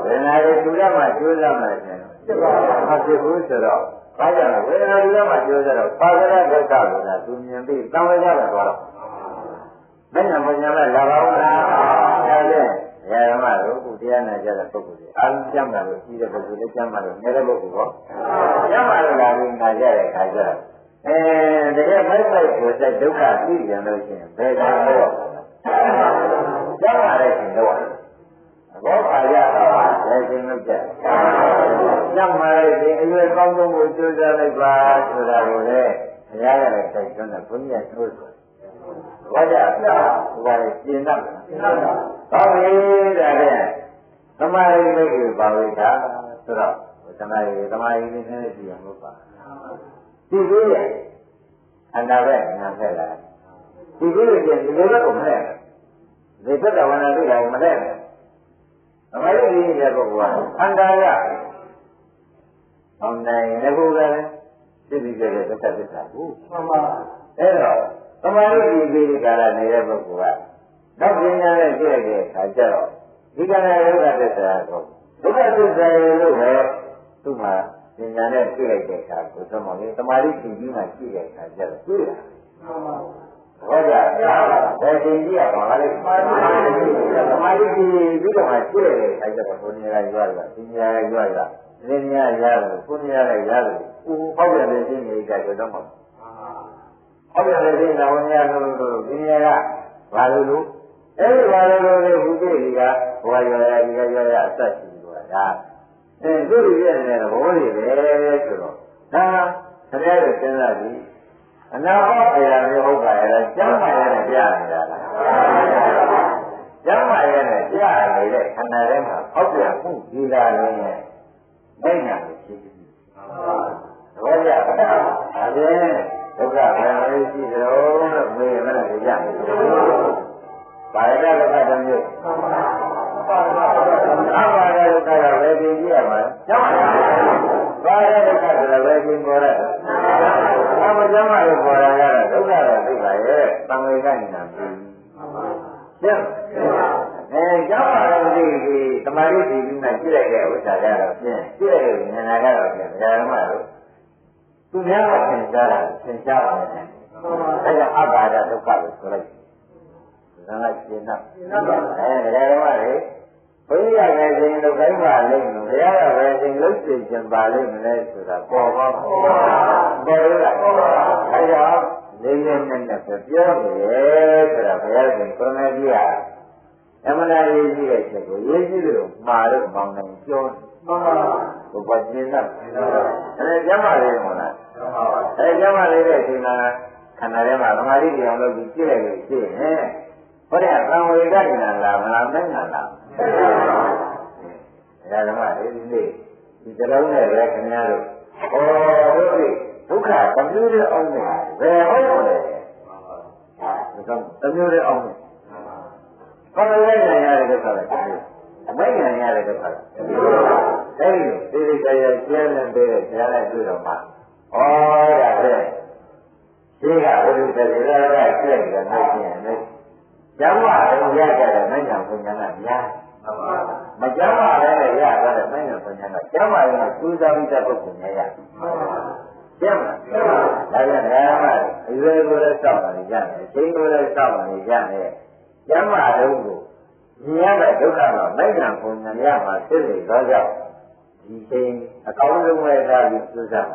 ဝေဒနာတွေထူရမှကျိုးစားမယ်ဆိုရင်မဖြစ်ဘူးဆိုတော့ဘာကြောင့်လဲဝေဒနာဒီကမှပြောကြတော့ပါဒရဒုက္ခဆိုတာသူမြင်ပြီးတံဝေကြတယ်သွားတော့ မဉ္ဇဉ်ပညာမဲ့လာပါဦးလားဒါဖြင့်ဓမ္မတို့ခုတရားနာကြတဲ့ပုဂ္ဂိုလ်တွေအာရုံကျမ်းမှာလို့ရှိတဲ့ပုဂ္ဂိုလ်တွေကျမ်းမှာလို့နေတဲ့ပုဂ္ဂိုလ်ပေါ့ကျမ်းမှာလို့လာပြီးနာကြတဲ့ခါကျတော့အဲတကယ်မိုက်မိုက်ကိုတဲ့ဒုက္ခသိပြန်လို့ရှိရင်ဘယ်ကံတော့ကျမ်းမှာလည်းရှင်တော့ဘောပါရတော့ဘယ်ရှင်လို့ကြက်ကျမ်းမှာလည်းဒီအရွယ်ကောင်းဆုံးကိုကြိုးစားလိုက်ပါဆိုတာကိုလည်းဘုရားကလည်းတိုက်တွန်းတယ်ဘုရားကျိုးဆို ဘာကြအပြာဘာလဲရှင်းတတ်ရှင်းတတ်ပါပြီဒါဖြင့်သမာဓိမိတ်ကိုပါဝိတာဆိုတော့သမာဓိသမာဓိနည်းနည်းကြည့်ရမှာပါဒီလိုရဲ့အနာဘက်ညာဖက်လာဒီလိုရဲ့ဒီလိုလည်းကိုမလဲဒီသက်တော်ဝန္ဒတိကမလဲသမာဓိကြီးရဲ့ပုဂ္ဂိုလ်ကအန္တာရအောင်နိုင်လည်းဘုရားလည်းသိပြီးကြတဲ့သစ္စာသစ္စာကိုမှန်ပါအဲ့တော့ သမာဓိကြီးပြီးကာလနေတဲ့ပုဂ္ဂိုလ်ကနောက်ပညာနဲ့ကြည့်ရတဲ့အခါကျတော့ဒီကနေ့ဒုက္ခသစ္စာကိုဒုက္ခသစ္စာရဲ့လို့ပဲသူ့မှာပညာနဲ့ကြည့်လိုက်တဲ့အခါကိုသမုံလေးသမာဓိကြီးကြီးမှကြည့်တဲ့အခါကျတော့တွေ့တာမှန်ပါဟောကြဘယ်ရှင်ကြီးရပါလဲသမာဓိကြီးပြီးတော့မှကြည့်တဲ့အခါကျတော့ဘုရားရွာရတာပညာရွာရတာလင်းများရတယ်ဘုရားလည်းရတယ်ဟောတယ်လည်းရှင်းနေကြတော့မှာ ဟုတ်တယ်လေနာဝန်ရလို့လို့ဒီနေရာကဘာလို့လို့အဲဒီဘာလို့လို့လေဘုရားကြီးကဘဝရောရဒီကရောရအသက်ရှိလို့ဒါအဲသူ့ရဲ့နေတဲ့ဘောတွေပဲဆိုတော့ဒါခင်ဗျားတို့စဉ်းစားကြည့်အနာဟောအေရာမျိုးဟုတ်ပါရဲ့လားကျမ်းမာရနဲ့ပြနေတာလားကျမ်းမာရနဲ့ပြနေတဲ့ခန္ဓာထဲမှာဟောက်ပြမှုဒီလာနေနဲ့မိညာကိုရှိပြီသဘောကျဒါဖြင့် ဒုက္ခဘယ်လိုရှိသလဲလို့မေးမှလည်းကြည့်။ဘာရဒုက္ခတမျိုးအဘာရဒုက္ခကဘယ်ပြင်ကြည့်ရမှာလဲ။ဘာရဒုက္ခကလည်းဘယ်ပြင်ပေါ်လဲ။အမကျမ်းမာလို့ပေါ်လာရတာဒုက္ခတော့သိပါရဲ့။သံဃာကညာပြီ။ကျင့်အဲကျောင်းပါလို့ဒီဒီတမာရီဒီပြီးမှကြည့်လိုက်တဲ့ဥစ္စာကတော့ဖြင့်ကြည့်လိုက်တဲ့ဉာဏ်ကတော့ဖြင့်ဓမ္မလို့ သူများကသင်ကြားတာသင်ကြားပါမယ်။အဲဒါအဘာဒဒုက္ခလို့ဆိုလိုက်။ဒါကရှင်းတော့။အဲဒါတော့လေဘုရားကလည်းဒုက္ခပါလိမ့်မယ်။ဘုရားကပဲသင်လို့သိချင်ပါလိမ့်မယ်ဆိုတာပေါ်ပါပေါ်ပါ။ပေါ်ရလား။အဲဒါလေးလေးနက်နက်ပဲပြောနေတယ်ဆိုတာဘုရားရှင်ကိုယ်နဲ့ကြည့်ရအမှန်တရားရေးကြည့်တဲ့ချက်ကိုရေးကြည့်လို့မှာတော့မောင်းနိုင်ပြောမှန်ပါဘုရားကျင်းတော့အဲကျမ်းပါလေမလား အဲကျမ်းပါလေတဲ့အချိန်ကခန္ဓာထဲမှာသမာဓိတရားလို့ကြည့်လိုက်လို့ရှိရင်ဘုရားသံဝေဒနာလားမလားမင်းလားလားအဲဒါဓမ္မလေးဒီနေ့ဒီတလုံးနဲ့ပဲခင်ဗျားတို့ဩဟုတ်ပြီဒုက္ခတမျိုးလေးအောင်နေဘယ်ဟုတ်လဲဒါကြောင့်တမျိုးလေးအောင်နေဘာလို့လဲညာရတဲ့ဒုက္ခလဲအမိုက်ညာရတဲ့ဒုက္ခလဲအဲဒီဒီဒီကြရကျဲနေပေးတဲ့ကြားလိုက်တွေ့တော့မှ ဩဒါပဲဒီကဘုရားတရားကကျဲတယ်နိုင်ခြင်းနဲ့ကျမ်းမာရင်ရကြတယ်မညာပညာကများမကျမ်းမာလည်းရကြတယ်မညာပညာကကျမ်းမာရင်ကျူးစားပြီးတဲ့ပုဂ္ဂိုလ်များရကျမ်းမာဒါကြောင့်ဓမ္မအရွယ်ကိုလည်းစောင့်နေကြတယ်အချိန်ကိုလည်းစောင့်နေကြတယ်ကျမ်းမာတော့ကိုမြင်ရတဲ့ဒုက္ခတော့မညာပညာရမှာဖြစ်နေတော့ကြောင့်ဒီချိန်အကောင်းဆုံးပဲသာပြီးကျူးစား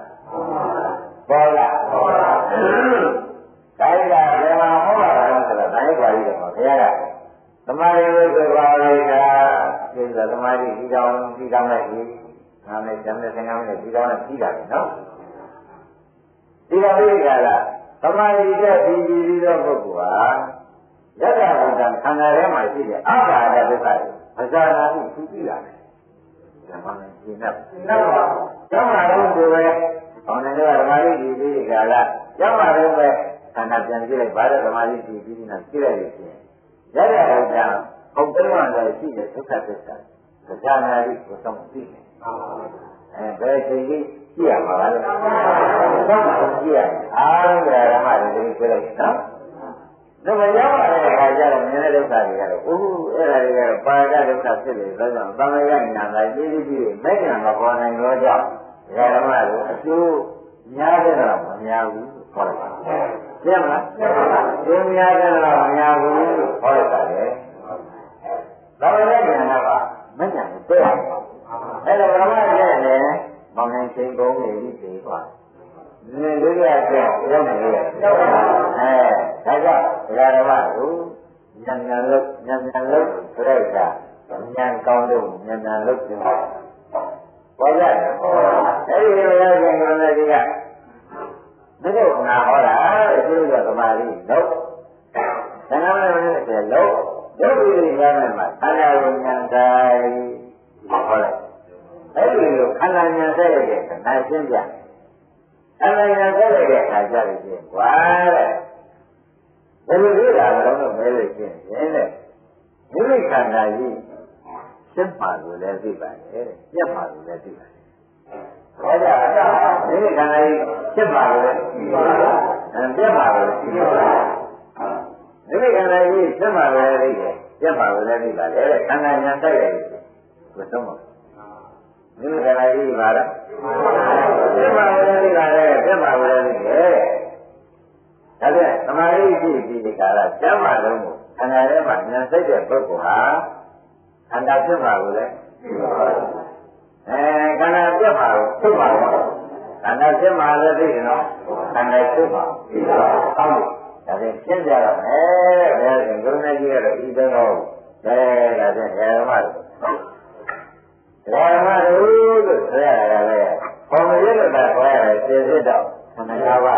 ပေါ်လာပေါ်လာဒါကြဘယ်မှာဟောတာလဲဆိုတော့တိုင်းပါကြီးတယ်မှာဘုရားကသမာဓိဝိသဘာဝိကဒီလိုသမာဓိဒီတောင်ဒီတောင်နဲ့ဒီနာနဲ့ကျမ်းနဲ့သင်္ကန်းနဲ့ဒီတောင်နဲ့ပြီးတာလေနော်ဒီတော်ဝိကလာသမာဓိကဒီဒီဒီသောပုဂ္ဂိုလ်ဟာယတ္တဝိတံခန္ဓာထဲမှာရှိတဲ့အဘာဒဒုက္ခတွေမဇာနာမှုသူကြည့်လာတယ်ဓမ္မနဲ့ရှင်းတော့နောက်ပါဓမ္မတော်ကိုပဲ ။အောင်တယ်ကဓမ္မလေးကြည့်ပြီးကာလကြောက်ပါတော့မဲ့ခန္ဓာပြန်ကြည့်လိုက်ပါတော့ဓမ္မလေးကြည့်ပြီးနောက်ကြည့်လိုက်လို့ရှိရင်ရတဲ့ဥစ္စာဟုတ်တယ်မှလည်းရှိတဲ့ဒုက္ခသစ္စာ။ကြာနာရီကိုတော့သိတယ်။အဲဘယ်ချိန်ကြီးကြည့်ရမှာလဲ။ဆောင်းပါကြည့်ရအားလုံးကဓမ္မတွေကြည့်လိုက်နော်။ဒါကြောင့်ရောက်လာတဲ့အခါကျတော့မြင်တဲ့ဒုက္ခတွေကတော့အိုးအဲ့ဒါတွေကတော့ပါရဒုက္ခဖြစ်နေသောကြောင့်သံဃာ့ဉာဏ်သာပြည့်ပြည့်မဲ့ဉာဏ်မပေါ်နိုင်တော့ကြောင့် ဓမ္မကိုအကျိုးများတဲ့တော့မများဘူးဟောတာပြမလားပြများတဲ့တော့မများဘူးဟောတာလေဒါပေမဲ့ဉာဏ်ကမဉာဏ်တဲ့အဲ့ဒါဘုရားရဲ့လေမောင်နိုင်ချိန်ကုန်နေပြီသေးပါဒီလိုရတဲ့ရောက်နေတယ်အဲဒါကြောင့်ဘုရားတော်ကဉာဏ်ဉာဏ်လို့ဉာဏ်ဉာဏ်လို့ပြိတ္တာဉာဏ်ကောင်းလို့ဉာဏ်ဉာဏ်လို့ပြောတာပေါ်ကြတယ်အဲ့ဒီလိုရတဲ့ဉာဏ်နဲ့ဒီကမင်းတို့ငါဟောတာအကျိုးကသမာဓိလို့သံဃာမင်းတို့လည်းလို့ဒုက္ခရိယာနဲ့မှာခန္ဓာကိုဉာဏ်တိုင်းဟောလိုက်အဲ့ဒီလိုခန္ဓာဉာဏ်ဆက်ရတဲ့နာရှင်းပြခန္ဓာဉာဏ်ဆက်ရတဲ့အခါကြလို့ရှိရင်ကွာတဲ့ဘယ်လိုဖြစ်လာတော့မဲလို့ရှိရင်တဲ့မိမိခန္ဓာကြီးရှင်းပါလို့လည်းသိပါတယ်ပြတ်ပါလို့လည်းသိပါတယ်ဟောကြမိမိခန္ဓာကြီးရှင်းပါလို့လည်းသိပါတယ်ပြတ်ပါလို့လည်းသိပါတယ်မိမိခန္ဓာကြီးရှင်းပါလို့လည်းသိတယ်ပြတ်ပါလို့လည်းသိပါတယ်ခန္ဓာညာတိုက်တယ် ဘယ်တော့မှမိမိခန္ဓာကြီးပါလားပြတ်ပါလို့လည်းသိပါတယ်ပြတ်ပါလို့လည်းသိတယ်ဒါဖြင့်သမာဓိရှိပြီးဒီကာလကျမ်းမာလုံးကိုခန္ဓာထဲမှာဉာဏ်စိတ်တဲ့ပုဂ္ဂိုလ်ဟာခန္ဓာဖြစ်ပါလို့လေအဲခန္ဓာပြတ်ပါလို့ဖြစ်ပါလို့ခန္ဓာဖြစ်ပါလို့သိရင်တော့ခန္ဓာဖြစ်ပါပြီးတော့ကောင်းပြီဒါဖြင့်ရှင်းကြတော့မယ်ဘယ်လိုကရုဏာကြီးကတော့ဤသောတော့ဒါဒါဖြင့်ဓမ္မတို့ ဓမ္မတို့လို့ဆိုရတာလေဘောမရလို့တာခေါ်ရတယ်စေစစ်တော့ခန္ဓာပါ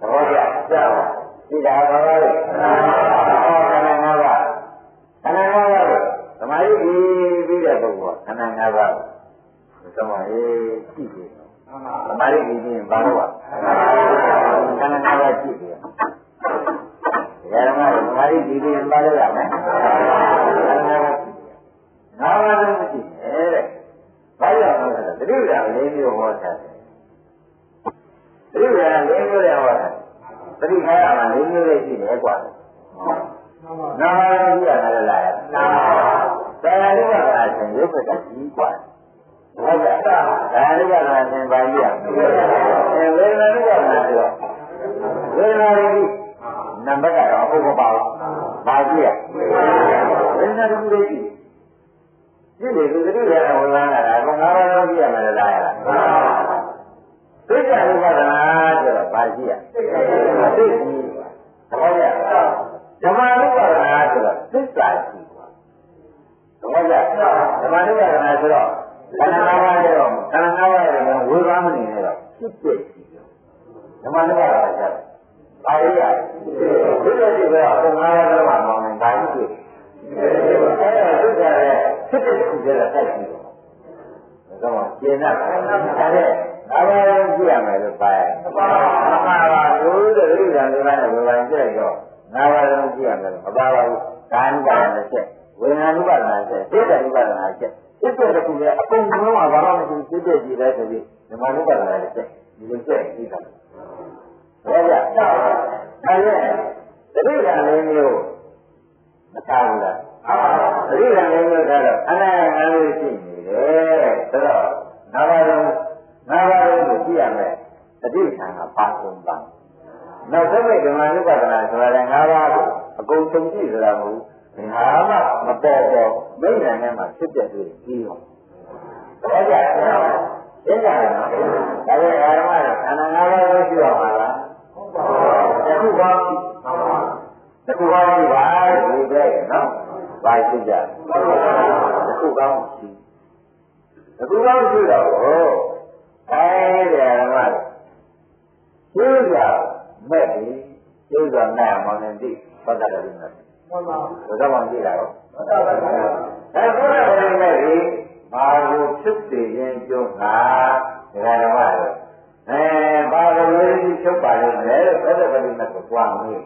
သဘောကျကြောက်ဒီဒါဘာလဲခန္ဓာငါးပါးခန္ဓာငါးပါးသမာဓိပြီးပြီးတဲ့ပုဂ္ဂိုလ်ခန္ဓာငါးပါးသမရေးကြည့်တယ်သမာဓိပြီးရင်ဘာလို့ခန္ဓာငါးပါးကြည့်တယ်ဓမ္မသမာဓိပြီးရင်ဘာလို့ရမလဲခန္ဓာငါးပါးငါးပါးလုံးကြည့်တယ်တဲ့ဘာလို့လဲဆိုတော့တတိယလေးမျိုးဟောတာတတိယလေးမျိုးလည်းဟောတာပရိခါရမှာလေးမျိုးလေးရှိတယ်ကွာနာမရကြီးရတယ်လားနာဒါရလိကရာရှင်ရုပ်ကကြီးကွာဟုတ်ကဲ့ဒါရလိကရာရှင်ပါကြီးရအဲဝေဒနာလိကရာဆိုတော့ဝေဒနာလေးနံပါတ်ကတော့ဟုတ်မပါဘူးပါကြီးရဝေဒနာတစ်ခုလေးရှိဒီလေဒီတိရဝေဒနာကငါးပါးလုံးကြည့်ရမယ်လားလားသိက္ခာဥပဒနာဆိုတော့ပါရှိရသိကြီးသဘောကျဓမ္မဥပဒနာဆိုတော့သစ္စာရှိပါသဘောကျဓမ္မဥပဒနာဆိုတော့ခန္ဓာ၅ပါးရဲ့တော့ခန္ဓာ၅ပါးရဲ့တော့ဝေဘာမနေနဲ့တော့ဖြစ်ဖြစ်ရှိတယ်ဓမ္မဥပဒနာကျတော့ပါရရဒီလိုဒီလိုတော့ငါးပါးလုံးမှာမောင်းနေတာရှိတယ်အဲဒါသစ္စာရဲ့ဖြစ်ဖြစ်ရှိတဲ့တိုက်ရှိတယ်ဒါမှကျင်တာဒါနဲ့အဘယ်လိုကြည့်ရမလဲလို့ပါရဲ့။ပါပါပါ ဘူးတဲ့လူကလည်းလည်းဝေဘာကြည့်တော့ငါးပါးလုံးကြည့်ရမယ်လို့မပါပါဘူး။ကာဏုပါဒနာချက်ဝေဒနာနုပါဒနာချက်စိတ်တနုပါဒနာချက်စိတ်တဲ့ခုလည်းအကုန်လုံးကဘာမှမရှိစိတ်တဲ့ကြည့်လဲဆိုပြီးဓမ္မနုပါဒနာချက်ဒီလိုချက်ကြည့်တာ။ဟုတ်ကြ။ဒါနဲ့တတိယလေးမျိုးမထားဘူးလား။တတိယလေးမျိုးကတော့အနာငါးလို့ရှိနေတယ်။ဆိုတော့ငါးပါးလုံးငါးပါးလုံးကိုကြည့်ရမယ်တတိယကပါဆုံးပါ နောက်ဆုံးမဲ့ဓမ္မနုပါဒနာဆိုတာလည်းငါးပါးကိုအကုန်သုံးကြည့်ဆိုတာမဟုတ်ဘူးငါမှမပေါ်ပေါ်မိညာနဲ့မှဖြစ်တဲ့တွေ့ပြီးတော့ဟုတ်ကြရှင်းကြတယ်နော်ဒါပေမဲ့ဓမ္မကခန္ဓာငါးပါးကိုကြည့်ရမှာလားဟုတ်ပါဘူးတခုပါတခုပါပြီပါဒီတဲ့နော်ပါရှိကြတခုကောင်းရှိတခုကောင်းရှိတော့အဲဒီဓမ္မကျိုးကြ မဲ့ပြီကျိုးကြမဲ့မောင်နေတိသောတာတော်နဲ့မှန်ပါဘုရားမောင်ကြည့်တာရောသောတာတော်အဲသောတာတော်နဲ့ဒီဘာကိုဖြစ်စေခြင်းကျိုးကဒကာဓမ္မတို့အဲဘာကိုလေးချုပ်ပါလိမ့်မယ်သောတာတော်နဲ့ကိုကြွားမေး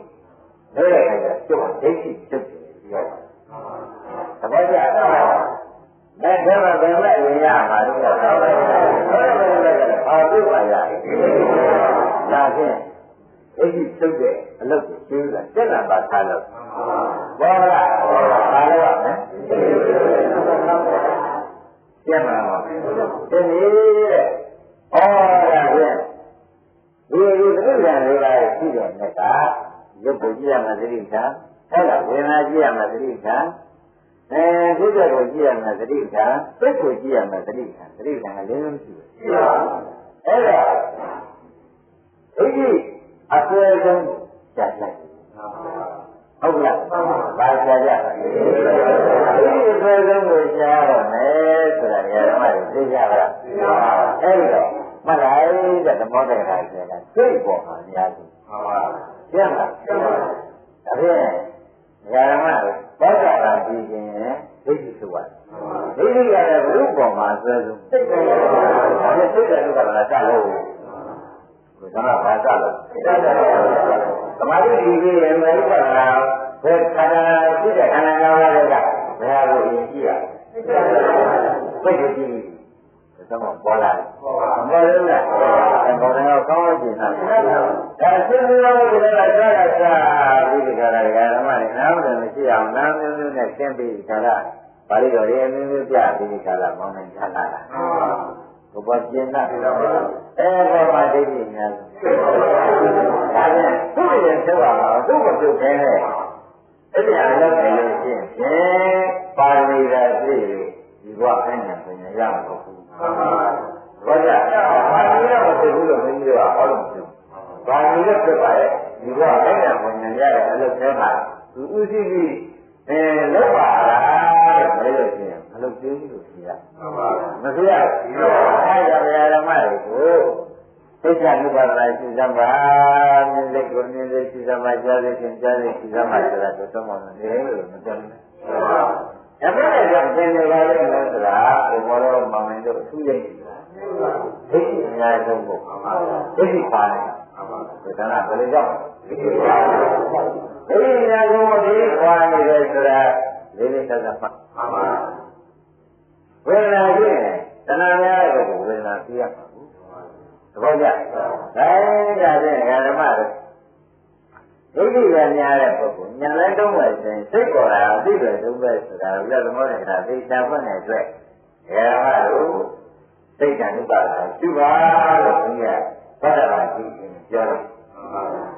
လဲတဲ့အခါကျကျုပ်ဒိဋ္ဌိချုပ်တယ်ပြောတာသဘောကျလားအဲဒါမှဘယ်မဲ့ဝင်ရမှာလဲဆိုတော့ဘယ်လိုလဲအာပြုပါရဒါဖြင့် အဲ့ဒီသုတ်တဲ့အလုပ်ကိုရှင်းတာတက်လာပါသားလို့ဘောလားဘာလို့ရမလဲကျက်မှာပါဒီနေ့တဲ့ဩဒါဖြင့်လေးပါးရှိတဲ့မြက်ကရုပ်ကိုကြည့်ရမှာသတိထားအဲ့ဒါဝေဒနာကြည့်ရမှာသတိထားအဲစိတ်ကိုကြည့်ရမှာသတိထားစိတ်ကိုကြည့်ရမှာသတိထားသတိထားကလေးလုံးရှိတယ်ရှိပါအဲ့ဒါဒိဋ္ဌိအ စွဲဆုံးကြာလိုက်ဟုတ်လားဘာကြာကြဒိဋ္ဌိအစွဲဆုံးကိုရှားတော့မယ်ဆိုတာဓမ္မတွေသိကြပါလားအဲ့တော့မလိုက်တဲ့သမောတက္ကရာဆိုတာစိတ်ပေါ်မှာအများကြီးဟုတ်ပါကျန်လားဒါဖြင့်ဓမ္မတွေဘောဓဘာပြီးခြင်းဒိဋ္ဌိဆိုပါတယ်ဒိဋ္ဌိကလည်းဘုရုပေါ်မှာဆွဲဆုံးစိတ်ပေါ်မှာဒါနဲ့စိတ်တဲ့ဒုက္ခကလည်းစလို့ ကိုယ်ကဘာစလို့သမာဓိဒီကြီးရဲ့မေတ္တာဘယ်ခန္ဓာရှိတဲ့ခန္ဓာကောင်းတဲ့ကဘယ်ဟာကိုအရင်ကြည့်ရစိတ်ကိုကြည့်တော့ပေါ်လာတယ်ပေါ်ပါမပေါ်လို့လားပေါ်တယ်တော့ကောင်းကြည့်တာဒါစိတ်မျိုးကိုလည်းကြားရစားပြီးဒီကရကဓမ္မနဲ့နားမလို့မရှိအောင်နားမျိုးမျိုးနဲ့ရှင်းပြီးဒီကရပါဠိတော်ရဲ့မျိုးမျိုးပြပြီးဒီကရမောင်းနေချလာတာ ဘဘကျင်နာအဲဘဘဒိဋ္ဌိများဒါပြန်သူ့ရဲ့ပြောတာကသူ့မပြုတ်ခဲနဲ့အဲ့ဒီအလုပ်ပဲလို့ရှိရင်ပါရမီသာပြည့်ပြီးဒီဘဝအဉ္စပညာရမှာတော့ဘူးဘာကြပါရမီတော့မပြုတ်ဘူးလို့မင်းပြောတာဟောလို့မပြုတ်ပါရမီတော့ပြတ်ပါရဲ့ဒီဘဝအဉ္စပညာရတဲ့အလုပ်ထဲမှာသူဥသိပြီးအဲလောက်ပါလားတဲ့ဘယ်လို လုပ်သေးဘူးလို့ဖြေရမဖြေရဘူးအဲဒါဗျာဓမ္မတွေကိုသိက္ခာနုပါဒနာရှိသမှာမြင်စိတ်ကိုမြင်စိတ်ရှိသမှာကြားစိတ်ရှင်ကြားစိတ်ရှိသမှာဆိုတာတော့တော့မှမနေလို့မပြောဘူး။ဒါပေမဲ့ကြောင့်သင်နေပါလိမ့်မယ်ဆိုတာဘုမောရောမောင်မင်းတို့အထူးရိပ်နေတာ။ဒိဋ္ဌိအများဆုံးကိုဒိဋ္ဌိပါတယ်။ဒါကဘယ်လိုကြောင့်ဒိဋ္ဌိပါတယ်။ဒိဋ္ဌိအများဆုံးကိုဒီခွာနေတယ်ဆိုတာလေးလေးသက်သက်မှတ်။ ဝေဒနာရှိရင်တဏှာများတဲ့ကိုဝေဒနာသိရမှာ။သဘောကျ။ဒါဒါဖြင့်ဓမ္မတွေဒိဋ္ဌိရများတဲ့ပုဂ္ဂိုလ်ညာလဲတုံးမယ်ဆိုရင်စိတ်ပေါ်တာအသိပဲတုံးပဲဆိုတာဥဒ္ဒမောတဲ့ကသိချာဖွင့်တဲ့အတွက်ဓမ္မတို့စိတ်တန်ဥပါဒာရှိပါလို့ဘုရားဘာသာကြည့်ရင်ပြောတယ်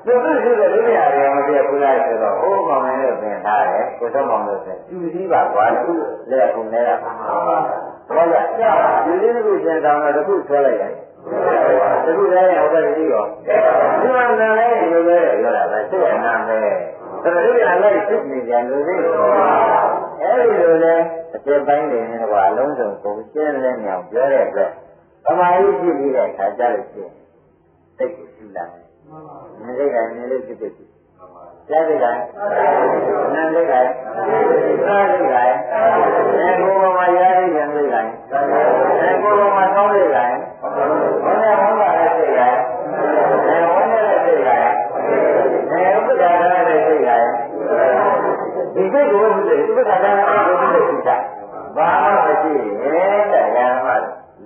သူသူရှိတဲ့ဒိဋ္ဌိရတွေမပြတ်ဘူးလားဆိုတော့အိုးမောင်မင်းတို့သင်ထားတယ်ကိုစောမောင်တို့ဆိုကျူစည်းပါကွာသူလက်ကုန်နေတာဟုတ်လားကျူစည်းတစ်ခုကျန်တောင်းတော့တစ်ခုဆွဲလိုက်ရင်တခုတည်းဟောတဲ့ကြီးရောဒီမှာနားလေးလိုပဲပြောတာပဲစိတ်အနာပဲဒါပေမဲ့ဒီအလိုက်စိတ်နေကြလို့လေအဲဒီလိုလဲအပြပိုင်းနေနေတော့အလုံးစုံပုံရှင်းတဲ့ညောင်ပြောတဲ့အတွက်သမာဓိရှိပြီးတဲ့အခါကျလို့ရှိရင်စိတ်ကိုရှုလာတယ်။ နေလေးကနေလေးဖြစ်ဖြစ်ကြားစိတ်ကနာစိတ်ကစားစိတ်ကအဲဘုံမှာရားစိတ်ကံစိတ်ကအဲဘုံမှာကောင်းစိတ်ကဘုံနဲ့ဘုံကလည်းစိတ်ကအဲဘုံနဲ့လည်းစိတ်ကအဲဥပဒါရတဲ့စိတ်ကဒီစိတ်ကိုဘုရားဥပဒါရတဲ့စိတ်ကိုသိတာဘာမှမရှိရင်တရားမှ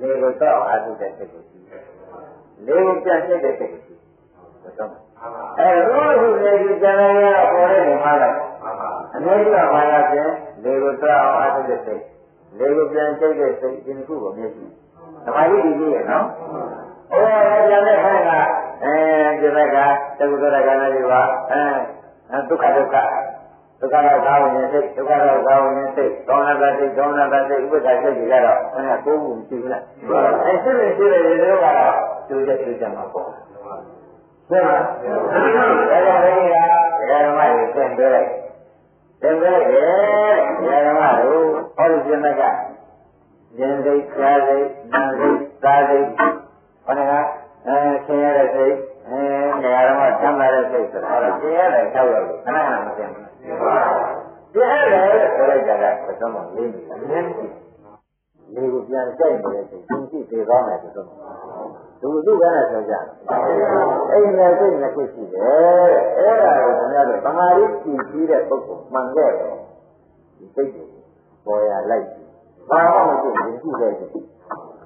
လေကိုတော့အားထုတ်တဲ့စိတ်ကိုသိတယ်လေကိုပြန်စိတ်တဲ့စိတ်ကိုသိတယ်တော့အဲဘု ရားရှင်ရဲ့ကျန်တဲ့ရပေါ်တဲ့နေမှာလိုက်အနည်းကဘာသာဖြင့်လေကိုတော့အားထုတ်တဲ့စိတ်လေကိုပြန်စိတ်တဲ့စိတ်ဒီခုကိုမျက်စိသမာဓိဒီကြီးရဲ့နော်ဟောကျန်တဲ့ခိုင်းကအဲဒီဘက်ကတကုသရကံလေးပါအဲဒုက္ခဒုက္ခဒုက္ခတော့သာဝင်စိတ်ဒုက္ခတော့သာဝင်စိတ်ကောင်းလာတဲ့စိတ်ကောင်းလာတဲ့စိတ်ဥပ္ပဒါစိတ်တွေကတော့ဘယ်ကကိုယ်ကိုရှိဘူးလားအဲစိတ်တွေရှိတဲ့တွေကတော့ကျိုးချက်ကျိုးချက်မှာပေါ့ ဆရာဒါကြောင့်ဒီကဓမ္မတွေသင်ပေးလိုက်သင်ပေးလိုက်ရဲ့ဓမ္မတို့ဟောဒီပြမကဉာဏ်စိတ်ကြားစိတ်နာစိတ်သာစိတ်ဟောကအဲဆင်းရဲတဲ့စိတ်အဲဓမ္မချမ်းသာတဲ့စိတ်ဆိုတာဟောဆင်းရဲတဲ့၆ရောက်လို့ခဏခဏမသိဘူးပြည့်ရတယ်ဆိုလိုက်ကြတာဘယ်တော့မှလေးနေတာအများကြီး လေကိုပြန်ကြိုက်နေတဲ့စိတ်သူကြည့်သေးကောင်းတယ်ဆိုတော့သူသူကလည်းဆိုကြအဲ့ဒီနဲ့စိတ်နှစ်ခုရှိတယ်အဲ့ဒါကိုခင်ဗျားတို့သမာဓိကြည့်ပြီးတဲ့ပုဂ္ဂိုလ်မှန်ခဲ့တယ်ဒီစိတ်ကိုပေါ်ရလိုက်ဘာမှမဖြစ်ဘူးကြည့်တဲ့စိတ်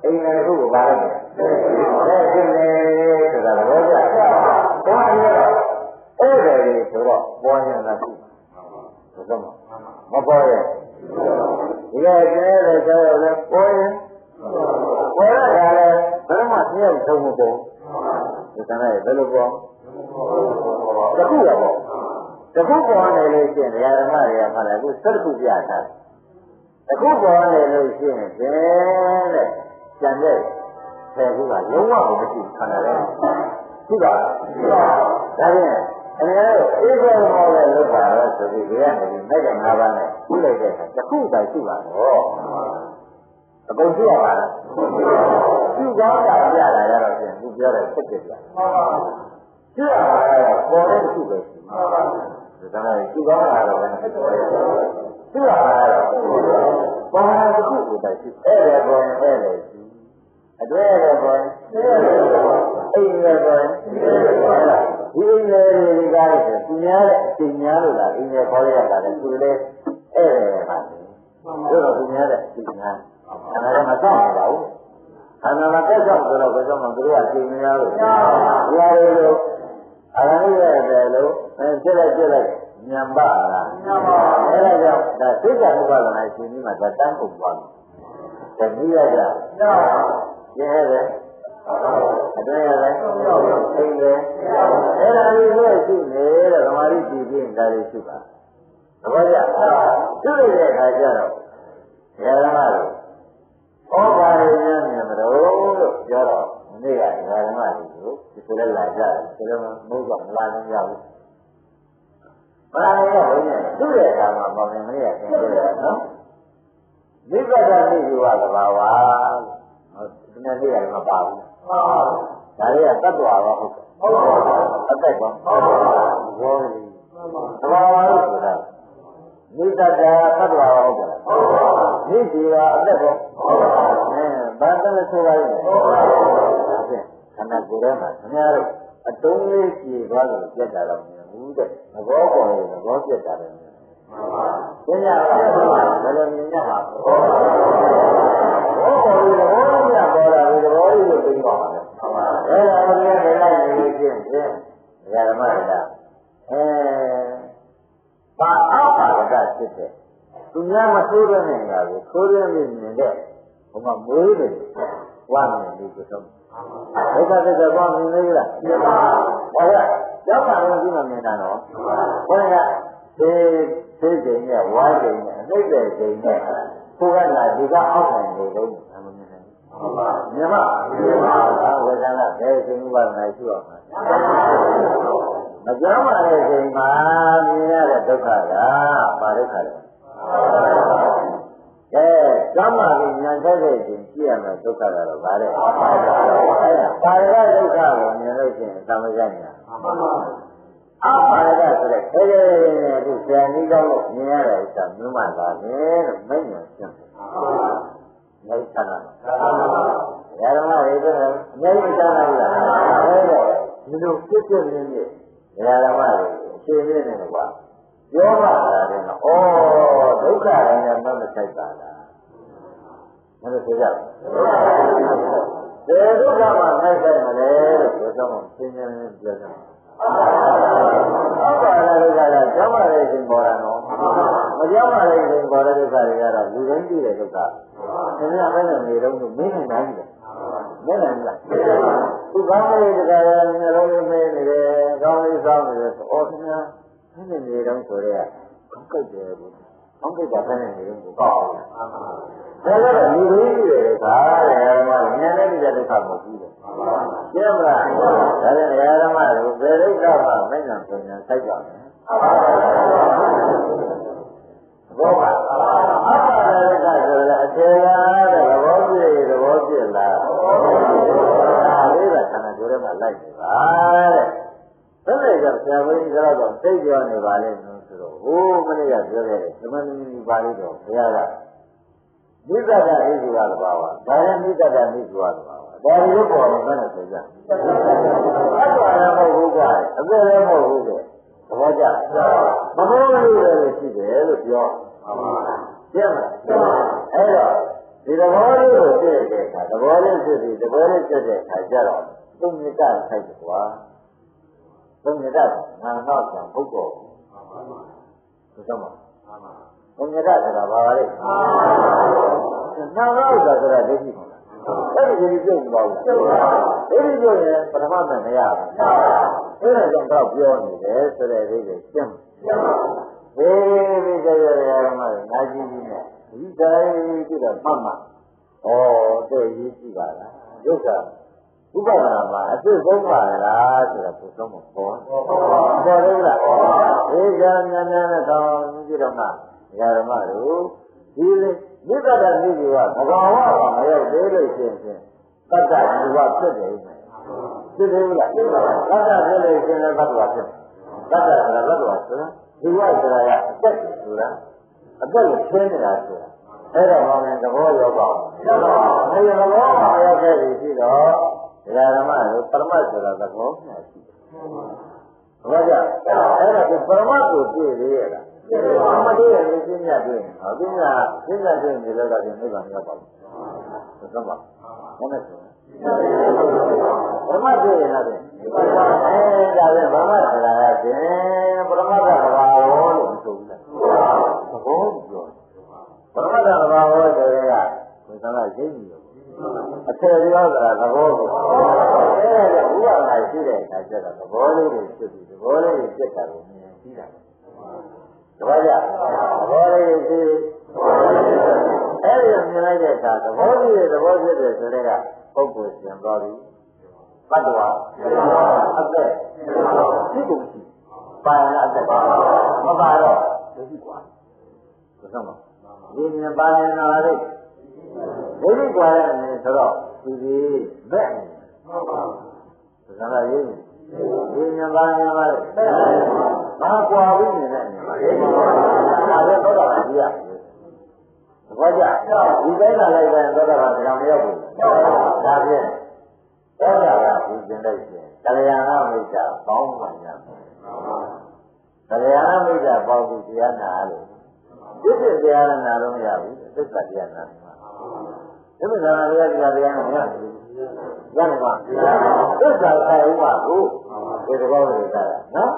အိမ်နယ်ခုကိုပါလိုက်တယ်အဲ့ဒီနဲ့ဆိုတာတော့ကြဘာလဲအဲ့ဒါကြီးဆိုတော့ပေါ်ရတာရှိဘယ်တော့မှမပေါ်ရ ဒီကကျဲတဲ့ကျဲလည်းပေါ်ရင်ပေါ်ရတာလည်းဘယ်မှသိအောင်ဆုံးမပေါ်ဒီကနေ့ဘယ်လိုပေါ်တခုရပေါ့တခုပေါ်နေလို့ရှိရင်ဓမ္မတွေကမှလည်းအခုစက်ခုပြတာတခုပေါ်နေလို့ရှိရင်ဘယ်တဲ့ကျန်တဲ့ဆယ်ခုကလုံးဝမရှိခန္ဓာလဲရှိပါလားရှိပါဒါဖြင့်အများတို့အေးစောမောလည်းလုပ်ပါတော့ဆိုပြီးဒီကနေဒီမဲ့တဲ့၅ပါးနဲ့ ပြုလိုက်တဲ့အခါတခုတိုင်ရှိပါတော့အကုန်ရှိရပါလားရှိကောင်းတာပြလာရတော့ရှင်သူပြောတယ်ဖြစ်ဖြစ်ပြရှိရပါတော့ပေါ်တဲ့ခုပဲရှိမှာဒါနဲ့ရှိကောင်းတာတော့ပဲရှိရပါတော့ပေါ်တဲ့ခုကိုတိုင်ရှိအဲ့ဒါပေါ်အဲ့ဒါရှိအတွဲရပေါ်အိမ်ရပေါ်ဒီအိမ်လေးတွေကလည်းသူများတဲ့အချိန်များလို့လားအိမ်လေးခေါ်ရတာလေသူလည်း အဲ့ဒါပါတို့တော့သူများတဲ့အချိန်များအဲ့ဒါလည်းမဆောင်ပါဘူးအနာမတက်ဆောင်ဆိုတော့ဘယ်တော့မှသူတို့အချိန်များလို့ဒီဟာတွေလို့အရဟိရတယ်လို့အဲပြစ်လိုက်ပြစ်လိုက်ညံပါလားညံပါအဲ့ဒါကြောင့်ဒါသိက္ခာဥပဒနာရှင်ကြီးမှာဒါတန်းကုန်သွားတယ်တနည်းရကြရဲတယ်အတွင်းရတယ်အိမ်တယ်အဲ့ဒါလေးလည်းရှိနေတယ်ဓမ္မရီကြည့်ပြီးဒါလေးရှိပါ သဘောကျသူ့ရဲ့အခါကျတော့ဓမ္မတွေဩဘာရင်းများမြင်မလို့လို့ပြောတော့နေ့ကဓမ္မတွေကိုဒီလိုလဲလာကြတယ်ဒီလိုမဟုတ်တော့မလာနိုင်ကြဘူးမလာနိုင်တော့ဘုရားသူ့ရဲ့အခါမှာပေါ်မြင်မရသင်ပြတယ်နော်မိဘကမိယူရသဘာဝဟုတ်ဒီနေ့နေ့ကမပါဘူးဒါလေးကတ attva ပါဟုတ်ဟုတ်အသက်ကောဟုတ်ဘောရီသဘာဝလို့ဆိုတာ မိတ္တတာတ attva ပါဟုတ်ကဲ့မိဒီကအသက်ကောဟုတ်အဲဘာတည်းဆိုပါလဲဟုတ်ဒါဖြင့်ခန္ဓာကိုယ်ထဲမှာခင်ဗျားတို့အတုံးလေးကြည်သွားလို့ပြတ်တာတော့မမြင်ဘူးတဲ့သဘောပေါ်ရင်သဘောပြတ်တာလည်းမြင်ပညာဘယ်လိုမြင်ရမှာဘောပေါ်ရင်သဘောမြတ်ပေါ်တာဒီသဘောလေးကိုသိပါပါလေအဲ့ဒါကိုလည်းနေလိုက်နေလို့ချင်းဖြင့်ဓမ္မရတာအဲပါအောက်ပါက ဖြစ်တဲ့သူများမဆိုးတဲ့နေရာကိုဆိုးတဲ့နေမြင်တဲ့ဘုမမွေးတယ်ဝမ်းနေပြီဆိုတော့ဒုက္ခသစ္စာကောင်းမြင်လေးလားမြင်ပါဟုတ်ကဲ့ရောက်ပါရင်ဒီမှာမြင်တာတော့ဘုရားဒီသိချိန်နဲ့ဝါချိန်နဲ့အနှိမ့်တဲ့ချိန်နဲ့ကိုယ်ကလာဒီကအောက်ခံနေလို့အမှန်မြင်တယ်မြင်ပါမြင်ပါဝေဒနာဘယ်ချိန်ဥပဒနာရှိအောင် မကြောက်ပါတဲ့ချိန်မှာမြင်ရတဲ့ဒုက္ခကပါဒုက္ခလေကဲကမ္မကြီးညာခဲ့တဲ့ချိန်ကြည့်ရမယ်ဒုက္ခကတော့ဗါတဲ့ပါရဒုက္ခကိုမြင်လို့ရှိရင်သမဂညာအပါရဒဆိုတဲ့ခဲခဲနဲ့ဒီဆရာကြီးကောင်းလို့မြင်ရတဲ့ဥစ္စာမျိုးမှလာတယ်လို့မိတ်ညာရှင်းတယ်။မိတ်ဆန္ဒ။ဓမ္မတွေကအများကြီးကြားလိုက်လား။အဲဒါဒီလိုပြည့်ပြည့်လေးလေး ဓမ္မတွေအခြေအနေနဲ့ကွာပြောပါလားတဲ့။ဩဒုက္ခရင်းနဲ့မမဆိုင်ပါလား။မလို့ဆိုကြ။ဘယ်ဒုက္ခမှနိုင်ဆိုင်မလဲလို့ပြောကြမှာသင်္ကြန်ပြောကြမှာ။ဟုတ်ပါလားဒုက္ခကကျောင်းပါလေရှင်ပေါ်တာနော်။မကျောင်းပါလေရှင်ပေါ်တဲ့ဒုက္ခတွေကတော့လူတိုင်းသိတဲ့ဒုက္ခ။သင်္ကြန်ပဲနေတော့မင်းနိုင်တိုင်းတယ်။ မင်းနိုင်လား။သူကောင်းလေးတကယ်မျိုးလုံးလေးမင်းနေတယ်။ကောင်းလေးစောင်းနေတယ်။အော်ခင်ဗျာမင်းနေတော့ဆိုရဲကောင်းကြိုက်တယ်ဘူး။ကောင်းကြိုက်တာဖက်နေတယ်ကိုကောက်အောင်။ဒါကတော့လူတွေကြီးတယ်ခါတယ်။ဉာဏ်နဲ့ကြည့်တဲ့ဒုက္ခမဟုတ်ဘူး။ကျင်းမလား။ဒါနဲ့ဓမ္မတို့ဘယ်ဒုက္ခမှမဉ္ဇဉ်ပညာစိုက်ကြတယ်။ဘောပါအပ္ပဒါရကဆိုတဲ့အခြေခံ လိုက်နေပါတဲ့။ဘယ်နဲ့ကြောင့်ဆရာဘုန်းကြီးကတော့သိပြောနေပါလိမ့်မယ်ဆိုတော့ဟိုးမနေ့ကပြောခဲ့တဲ့သမဏေပါဠိတော်ဘုရားကမိစ္ဆာကဣဇဝတဘာဝဒါရမိစ္ဆာကမိဇဝတဘာဝဒါရီလို့ပေါ်မှာနဲ့ဆိုကြ။အဲ့ဒါလည်းမဟုတ်ဘူးကွာ။အသက်လည်းမဟုတ်ဘူးတဲ့။သဘောကျလား။မဟုတ်ဘူးလည်းရှိတယ်လို့ပြော။ကျင့်မလား။အဲ့တော့ဒီသဘောလေးကိုသိတဲ့အခါသဘောလေးဖြစ်ပြီးသဘောလေးဖြစ်တဲ့အခါကျတော့ သုံးမြတ်ဆိုင်တယ်ကွာ။သုံးမြတ်ငါနောက်ပြန်ဘုဒ္ဓ။ဆိုတော့မှာ။သုံးမြတ်ဆိုတာဘာပါလဲ။နာနောက်ဆိုတာဒိဋ္ဌိပါအဲ့ဒီကြီးပြုတ်ပါဘူး။အဲ့ဒီပြုတ်ရင်ပထမမှမရဘူး။အဲ့ဒါကြောင့်တော့ပြောနေတယ်ဆိုတဲ့အိဗယ်ရှင်းဘေးပြီးကြရရမှာငါကြည့်ပြီးနဲ့ဒီတိုင်းပြီးတော့မှတ်မှဩတဲ့ရေးကြည့်ပါလားဒုက္ခ ဥပဒနာမှာအစ်စ်ဆုံးပါလားဆိုတော့ဘုဆုံးမပေါ်ပေါ်တယ်လားဧကမြတ်များနဲ့တောင်းကြည့်တော့မှဓမ္မတို့ဒီလေမိဘတာမိကြီးကဘဂဝါကမရောက်သေးလို့ရှိရင်တတ္တဒီဝဖြစ်တယ်ဖြစ်တယ်လားတတ္တဖြစ်လို့ရှိရင်တတ္တဝဖြစ်တတ္တဆိုတာတတ္တဝဆိုတာဒီဝဆိုတာကအသက်ဆိုတာအသက်ကိုရှင်းနေတာဆိုတာအဲ့တော့ဘာလဲသဘောရောပါဘယ်လိုသဘောမရောက်ခဲ့ပြီရှိတော့ ဒကာဓမ္မတို့ပရမတ်ဆိုတာသဘောမျှရှိတယ်ဘာကြောင့်အဲ့ဒါကိုပရမတ်ကိုပြည့်သေးရလားမတည့်ရလို့ပြင်းရပြင်းဟောပြင်းရပြင်းရပြင်းနေလို့တော့ဒီနိဗ္ဗာန်ရောက်ပါဘူးသဘောမနဲ့ဆိုပရမတ်ပြည့်ရလားပြင်းအဲဒါပဲဘာမှဆိုတာကပြင်းပရမတ်ကဘာလို့လို့မဆိုဘူးလားသဘောပြောပရမတ်ကဘာလို့ဆိုရဲကဘုရားကရိပ်နေလို့ အထယ်ပြောတာသဘောကိုအဲဒါဥပမာရှိတဲ့အခါကျတော့သဘောလေးတွေဖြစ်ပြီးသဘောလေးတွေဖြစ်တာကိုမြင်ကြည့်တာသဘောကျသဘောလေးတွေရှိအဲဒီမြင်လိုက်တဲ့အခါသဘောလေးတွေသဘောဖြစ်တယ်ဆိုတဲ့ကပုဂ္ဂိုလ်ရှင်သွားပြီပတ္တဝါအသက်ဒီကုန်ရှိပါရအသက်မပါတော့ဒုတိကွာဘယ်တော့မှဒီမြင်ပါနေလာတဲ့ ဒိဋ္ဌိကွာတဲ့အနေဆိုတော့ဒီဒီမဲ့ဟုတ်ပါဘူးဒါကရေးဒီမြင်ပါနေပါလေဘာကွာပြီးနေတဲ့အနေဒါလည်းတော့တာကြီးရသဘောကျဒီတိုင်းလာလိုက်တဲ့သောတာပန်တရားမရောက်ဘူးဒါဖြင့်သောတာပန်ဒီကျင်လိုက်ခြင်းတရားနာမိတ်တာပေါင်းပါရမယ်တရားမိတ်တာပေါင်းပြီးတရားနာလို့ဒီပြတရားနာတော့မရဘူးသစ္စာတရားနာ ဒီမှာသာရတရားတရားနာမရဘူးရမယ်ပါသစ္စာဆိုင်ဥပါကိုဒီသဘောလေးကနော်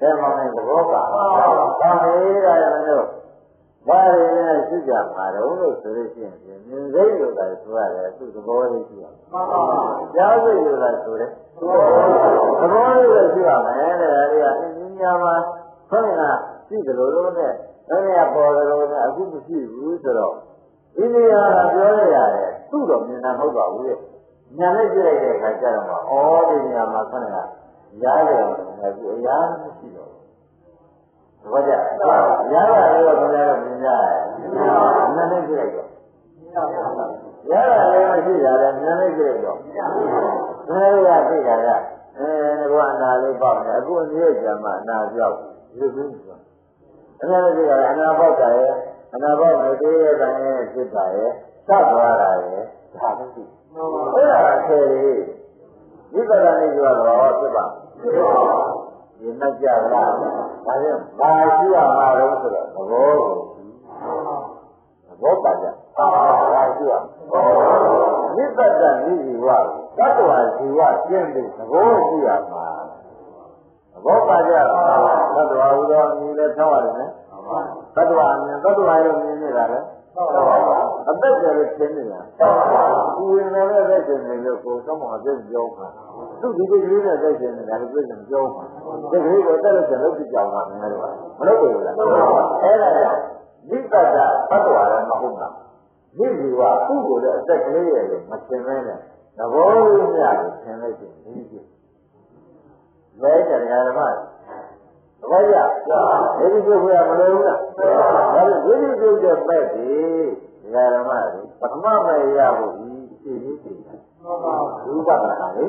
ဒါမှမဟုတ်သဘောပါဘာမေးတာရမလို့ဘာရင်းနဲ့ရှိကြမှာတော့လို့ဆိုလို့ရှိရင်မြင်စိတ်လို့သာဆိုရတယ်သူ့သဘောလေးရှိရမှာကြားစိတ်လို့သာဆိုတယ်သဘောလေးပဲရှိရမယ်တဲ့ဒါတွေကအင်းကြီးများမှာခေါင်းကရှိတယ်လို့လို့နဲ့အဲ့ဒီကပေါ်တယ်လို့နဲ့အခုမရှိဘူးဆိုတော့ ဒီနေရာကပြောရရတယ်သူ့တော့မြင်တာမဟုတ်ပါဘူးလေညာနဲ့ကြည့်လိုက်တဲ့အခါကျတော့ဩဒီနေရာမှာခေါင်းကရားတယ်အခုအရာမရှိတော့ဘူးဘာကြရားရတယ်တော့ဘယ်လိုမြင်ကြလဲညာနဲ့ကြည့်လိုက်တော့ရားရတယ်မရှိတာလည်းညာနဲ့ကြည့်လိုက်တော့ဘယ်လိုကသိတာကအဲဘုရားနာလေးပေါ့နေအခုအမြဲကြမှာနာပြောက်ဒီလိုမျိုးဆိုအများကြီးကအနာဘောက်တာရဲ့ အနာဘောက်မသေးရဲ့ကံရဲ့ဖြစ်တာရဲ့သတ်သွားတာရဲ့ဒါမရှိအဲ့ဒါအဆယ်လေးဒီပဒံလေးဆိုတော့ဖြစ်ပါဒီမကြလားဒါကြောင့်ဘာရှိရမှာတော့ဆိုတော့သဘောကိုသဘောပါကြဘာရှိရနိဗ္ဗာန်နိဇီဝသတ္တဝါဇီဝကျင့်ပြီးသဘောရှိရမှာသဘောပါကြသတ္တဝါဟူသောအမည်လည်းထောက်ရတယ်နော်သတ္တဝါအမြင်သတ္တဝါရဲ့မြင်နေတာလေအသက်ကျလို့ရှင်းနေတာဒီဝင်နေတဲ့သက်ရှင်နေလို့ကိုယ်တော့မှပြည့်ပြောမှာသူဒီဒီကလေးနဲ့သက်ရှင်နေတာလည်းပြည့်စုံပြောမှာဒီကလေးကိုတက်လို့ရှင်လို့ပြကြောင်တာငါတို့ကမလုပ်ဘူးလားအဲ့ဒါကြောင့်နိဗ္ဗာန်သတ္တဝါလည်းမဟုတ်လားဒီလူကသူ့ကိုယ်လည်းအသက်ကလေးရဲ့လို့မရှင်းမဲနဲ့သဘောလေးများကိုရှင်းလိုက်ခြင်းဒီကြီးလဲကြတယ်ဓမ္မ သဘောကျဒီဒီပြုတ်ရမလို့လားဒါလို့ဒီဒီပြုတ်တဲ့မဲ့ဒီဒကာဓမ္မတွေပထမမဲ့ရဖို့ဒီအရှိကြီးသိတာဒုပဒနာလေ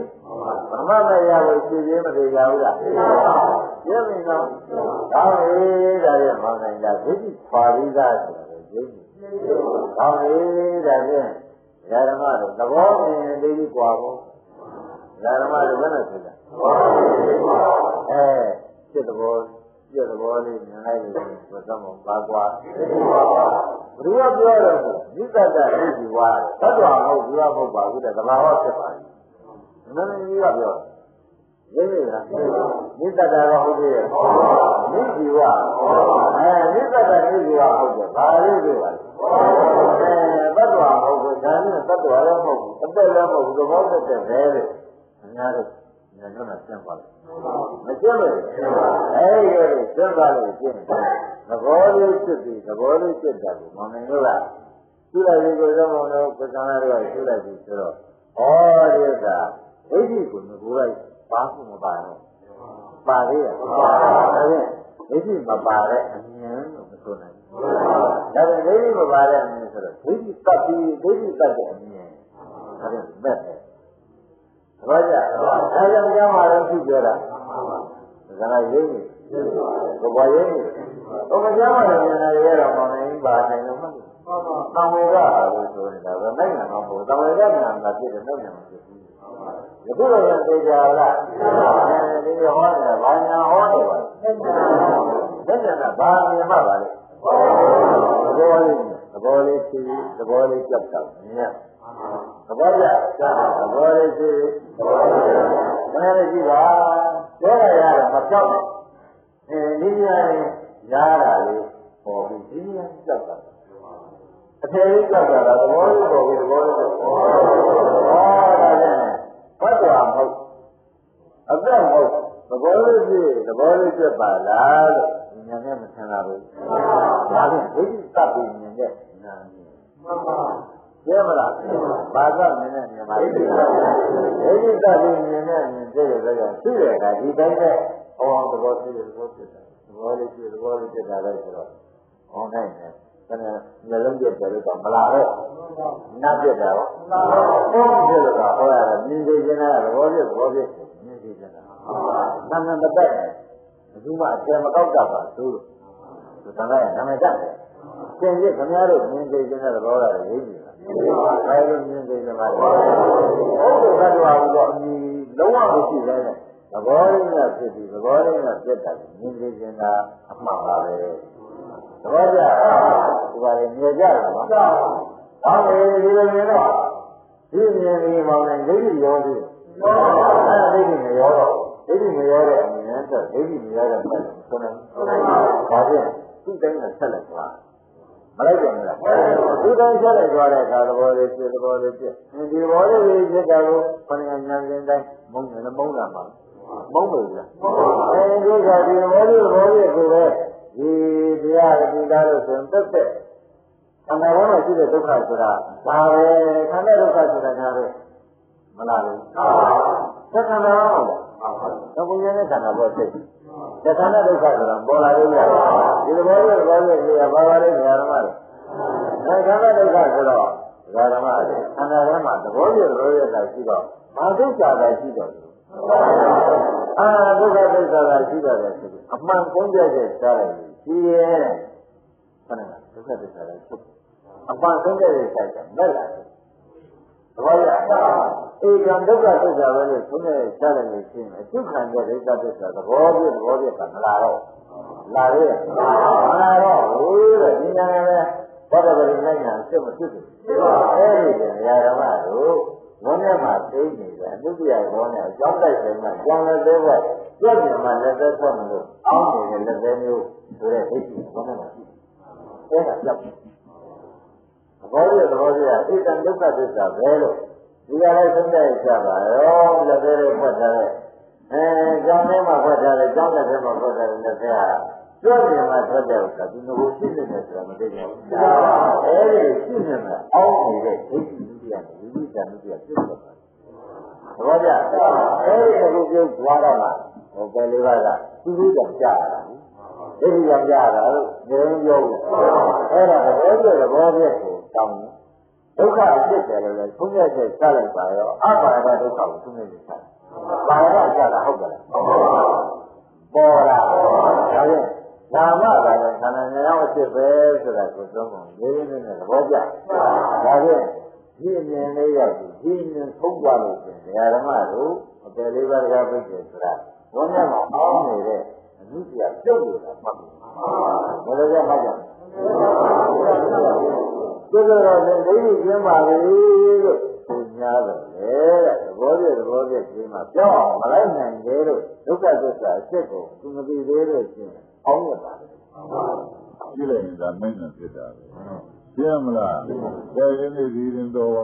ပထမမဲ့ရဖို့ရှိသေးမသေးကြဘူးလားရှင်းပြီနော်ဒါလေဒါရဲ့မောင်နိုင်တာဒိဋ္ဌိခွာပြီးသားဆိုတော့ဒိဋ္ဌိဒါလေဒါဖြင့်ဒကာဓမ္မတွေသဘောမြင်ဒိဋ္ဌိကွာဖို့ဒကာဓမ္မတွေဘယ်နဲ့ဆိုတာအဲဖြစ်သဘော ပြည့်သဘောလေးမြင်လိုက်လို့ဘယ်တော့မှပါကွာဘယ်လိုပြောတော့နိစ္စတအိဒီဝါသတ္တဝါဟုတ်ဘူးလားမဟုတ်ပါဘူးတဲ့သဘာဝဖြစ်ပါလိမ့်မင်းကြီးကပြောရင်းနေလားနိစ္စတရောဟုတ်သေးရဲ့နိဒီဝအဲနိစ္စတနိဒီဝဟုတ်တယ်ဘာလို့ပြောပါလဲအဲသတ္တဝါဟုတ်ဘူးဒါနဲ့သတ္တဝါလည်းမဟုတ်ဘူးအသက်လည်းမဟုတ်ဘူးသဘောတည်းပဲလေအများတို့ ညာတော့ဆင်းသွားတယ်မကျင်းလို့အဲဒီလိုဆင်းသွားလို့ကျင်းတယ်သဘောလေးဖြစ်ပြီးသဘောလေးဖြစ်တာကိုမောင်နိုင်တို့ကသူ့လိုက်ပြီးကိုယ်တော်မောင်တို့ပဇာနာတွေကသူ့လိုက်ပြီးဆိုတော့ဩဒီဥစ္စာဒိဋ္ဌိကိုငကိုလိုက်ဘာမှမပါတော့ပါသေးရဲ့ပါဒါဖြင့်ဒိဋ္ဌိမပါတဲ့အမြင်လို့မဆိုနိုင်ဘူးဒါပေမဲ့ဒိဋ္ဌိမပါတဲ့အမြင်ဆိုတော့ဒိဋ္ဌိတတ်ပြီးဒိဋ္ဌိတတ်တဲ့အမြင်ဒါဖြင့်မဲ့တယ် ဘောကြအဲကြောင့်ကြောင်းမှာတော့သူပြောတာဒါကရင်းကြီးဘဘရင်းကြီးဘုမကြောင်းမှာလည်းဉာဏ်ရရတော့မနိုင်ပါနိုင်လို့မှတ်တယ်သံဝေကလို့ဆိုနေတာကနိုင်ငံမှာဘုသံဝေကဉာဏ်ကဖြစ်တယ်နိုင်ငံမှာဖြစ်ဘူးယခုတော့သိကြလားအဲဒီဟောနေတာဘာညာဟောနေပါလဲဉာဏ်ကဘာမြင်မှပါလဲသဘောလေးသဘောလေးဖြည်းသဘောလေးကြောက်တော့မြင် သဘောကျသဘောလေးဖြည်းသဘောလေးမနေ့ကကြည့်ပါပြောရရမကြောက်နဲ့အဲဒီနေရာလေးရားတာလေးပေါ်ပြီးဒီနေရာကြောက်တာအထည်လေးကြောက်တာသဘောလေးပေါ်ပြီးသဘောလေးပေါ်ဟောဒါနဲ့ဘတ်တော်မဟုတ်အသက်မဟုတ်သဘောလေးပြည့်သဘောလေးပြတ်ပါလားလို့ဉာဏ်နဲ့မထင်လာဘူးဒါဖြင့်ဒိဋ္ဌိတတ်ပြီးမြင်တဲ့နာမည်မှန်ပါ ကျဲမလားဘာသာမြင်တဲ့မြင်ပါလိမ့်မယ်ဒိဋ္ဌိတတ်ပြီးမြင်တဲ့မြင်တဲ့ရတဲ့ကရှိတဲ့အခါဒီတိုင်းနဲ့ဟောသဘောရှိတဲ့သဘောဖြစ်တယ်သဘောလေးရှိသဘောလေးဖြစ်တာလည်းဆိုတော့ဟောနိုင်တယ်ဒါနဲ့နှလုံးပြတ်တယ်လို့တော့မလားတော့နတ်ပြတ်တာတော့ဘုန်းကြီးတို့ကဟောရတယ်မြင်သိခြင်းနဲ့သဘောပြသဘောပြမြင်သိခြင်းတာနာမည်မတက်ဘူးမှအကျယ်မကောက်တာပါသူတို့သူတန်ခါရနာမည်တက်တယ်သင်ကြီးခင်ဗျားတို့မြင်သိခြင်းတဲ့သဘောကလည်းရေးကြည့် တာဘယ်လိုမြင်သိသမားလဲဟုတ်ကဲ့ကတော့ဘူးတော့အမြင်လုံးဝမရှိပဲနဲ့သဘောရင်းနဲ့ဖြစ်ပြီးသဘောရင်းနဲ့ပြတ်တာမြင်သိခြင်းတာအမှန်ပါပဲသဘောကျဒီပါလေမြင်ကြတယ်နော်ဟောလေဒီလိုမြင်တော့ဒီမြင်ပြီးမောင်းနေဒိဋ္ဌိရောသေးတယ်ဒိဋ္ဌိမရောတော့ဒိဋ္ဌိမရောတဲ့အမြင်နဲ့ဒိဋ္ဌိမရောတဲ့မဲ့ဆိုနေဒါဖြင့်သူ့တိုင်းနဲ့ဆက်လက်သွား မလိုက်ကြဘူးလားဒီတိုင်းဆက်လိုက်သွားတဲ့အခါသဘောလေးဖြစ်သဘောလေးဖြစ်ဒီဘောလေးကြီးဖြစ်တာကိုခဏညာစဉ်တိုင်းမုန်းတယ်မုန်းတာပါမုန်းဘူးလားအဲဒီကဒီဘောလေးဘောလေးကိုပဲဒီတရားဒီကားလို့ဆိုရင်တက်တက်ခန္ဓာဘောမှာရှိတဲ့ဒုက္ခဆိုတာဒါပဲခန္ဓာဒုက္ခဆိုတာဒါပဲမလားလို့သက်ခန္ဓာဘောတော့ဘုရားနဲ့ခန္ဓာဘောသိတ ခန္ဓာဒုက္ခဆိုတာပေါ်လာလို့ရတယ်ဒီသဘောလေးသဘောလေးကြီးကဘာပါလဲဓမ္မတွေအဲခန္ဓာဒုက္ခဆိုတော့ဓမ္မတွေခန္ဓာထဲမှာသဘောလေးသဘောလေးသာရှိတော့ဘာဒုက္ခသာရှိတော့အာဒုက္ခဒုက္ခသာရှိတော့တယ်ဆိုပြီးအမှန်ကုန်းပြတဲ့စားတယ်ရှိရဲ့ခန္ဓာဒုက္ခဒုက္ခသာချုပ်အမှန်ကုန်းပြတဲ့စားတယ်မဲ့လာတယ်သ ဘောရဧကံဒုက္ခသစ္စာပဲလို့ဆုံးတဲ့ရှားတယ်လို့ရှင်းတယ်ဒုက္ခတဲ့ဒိဋ္ဌသစ္စာသဘောပြသဘောပြကမလာတော့လာရဲ့မလာတော့ဘူးတဲ့ဒီနာနဲ့ဘောဓဂရိနိုင်ညာစစ်မဖြစ်ဘူးအဲဒီကရာဓမ္မတို့ဝန်းထဲမှာသိနေတယ်အတုပြဘောနဲ့အကြောင်းတိုက်တယ်မှာကြောင်းလည်းသေးပဲကြွပြင်မှာလက်သက်ဆက်မလို့အောင်းနေတဲ့လက်သက်မျိုးဆိုတဲ့ဒိဋ္ဌိဝန်းထဲမှာရှိတယ်အဲဒါကြောက် သဘောပြသဘောပြဧကံဒုက္ခသစ္စာပဲလို့ဒီကလည်းသုံးတဲ့ကြပါရောလက်သေးလေးဖွက်ထားတဲ့အဲကျောင်းထဲမှာဖွက်ထားတဲ့ကျောင်းထဲမှာဖွက်ထားတဲ့လက်သေးဟာကျွတ်နေမှာထွက်တဲ့ဥစ္စာဒီလိုရှိနေတယ်ဆိုတာမသိကြဘူး။အဲဒီရှိနေမှာအောင်းနေတဲ့ဒိဋ္ဌိနုပြနဲ့ဝိဝိတနုပြပြည့်စုံတာ။သဘောကျ။အဲဒီကပြုတ်သွားတော့မှဟိုပဲလေးပါးကသူတို့ကြောင့်ကြားရတာ။ဒိဋ္ဌိကြောင့်ကြားရတာလို့ငြင်းပြောဘူး။အဲဒါသဘောကျသဘောပြကို တောင်းတယ်ဒုက္ခအဖြစ်တယ်လို့လည်းသုံးရချက်စလိုက်ပါရောအပါရဒုက္ခကိုသုံးရချက်စတယ်။ပါရဒကြတာဟုတ်ကဲ့လား။ပေါ်လာ။ဒါဖြင့်နာမကလည်းခန္ဓာဉာဏ်အဖြစ်ပဲဆိုတာကိုသုံးပုံရေးရင်းနဲ့သဘောကျ။ဒါဖြင့်ဒီအမြင်လေးရောက်ပြီးဒီအမြင်သုံးသွားလို့ရှင်ဒကာဓမ္မတို့အပယ်လေးပါးတကားပြည့်တယ်ဆိုတာဘုန်းကြီးကအောင်းနေတဲ့အမှုပြပြုတ်နေတာမှတ်ပြီ။ဘယ်လိုကြမှတ်ကြ လဲ။ဒီလိုတော့ဒိဋ္ဌိကျင်းပါလေလို့သူညာတယ်လေတဲ့သဘောပြသဘောပြကျင်းမှာပြောင်းမလိုက်နိုင်သေးလို့ဒုက္ခသစ္စာအစ်ကိုသူမသိသေးလို့ရှင်းအောင်းရပါလေကြည့်လိုက်ရင်ဒါမင်းနဲ့ဖြစ်တာပဲသိရမလားတဲ့ရင်းနေဒီရင်တော့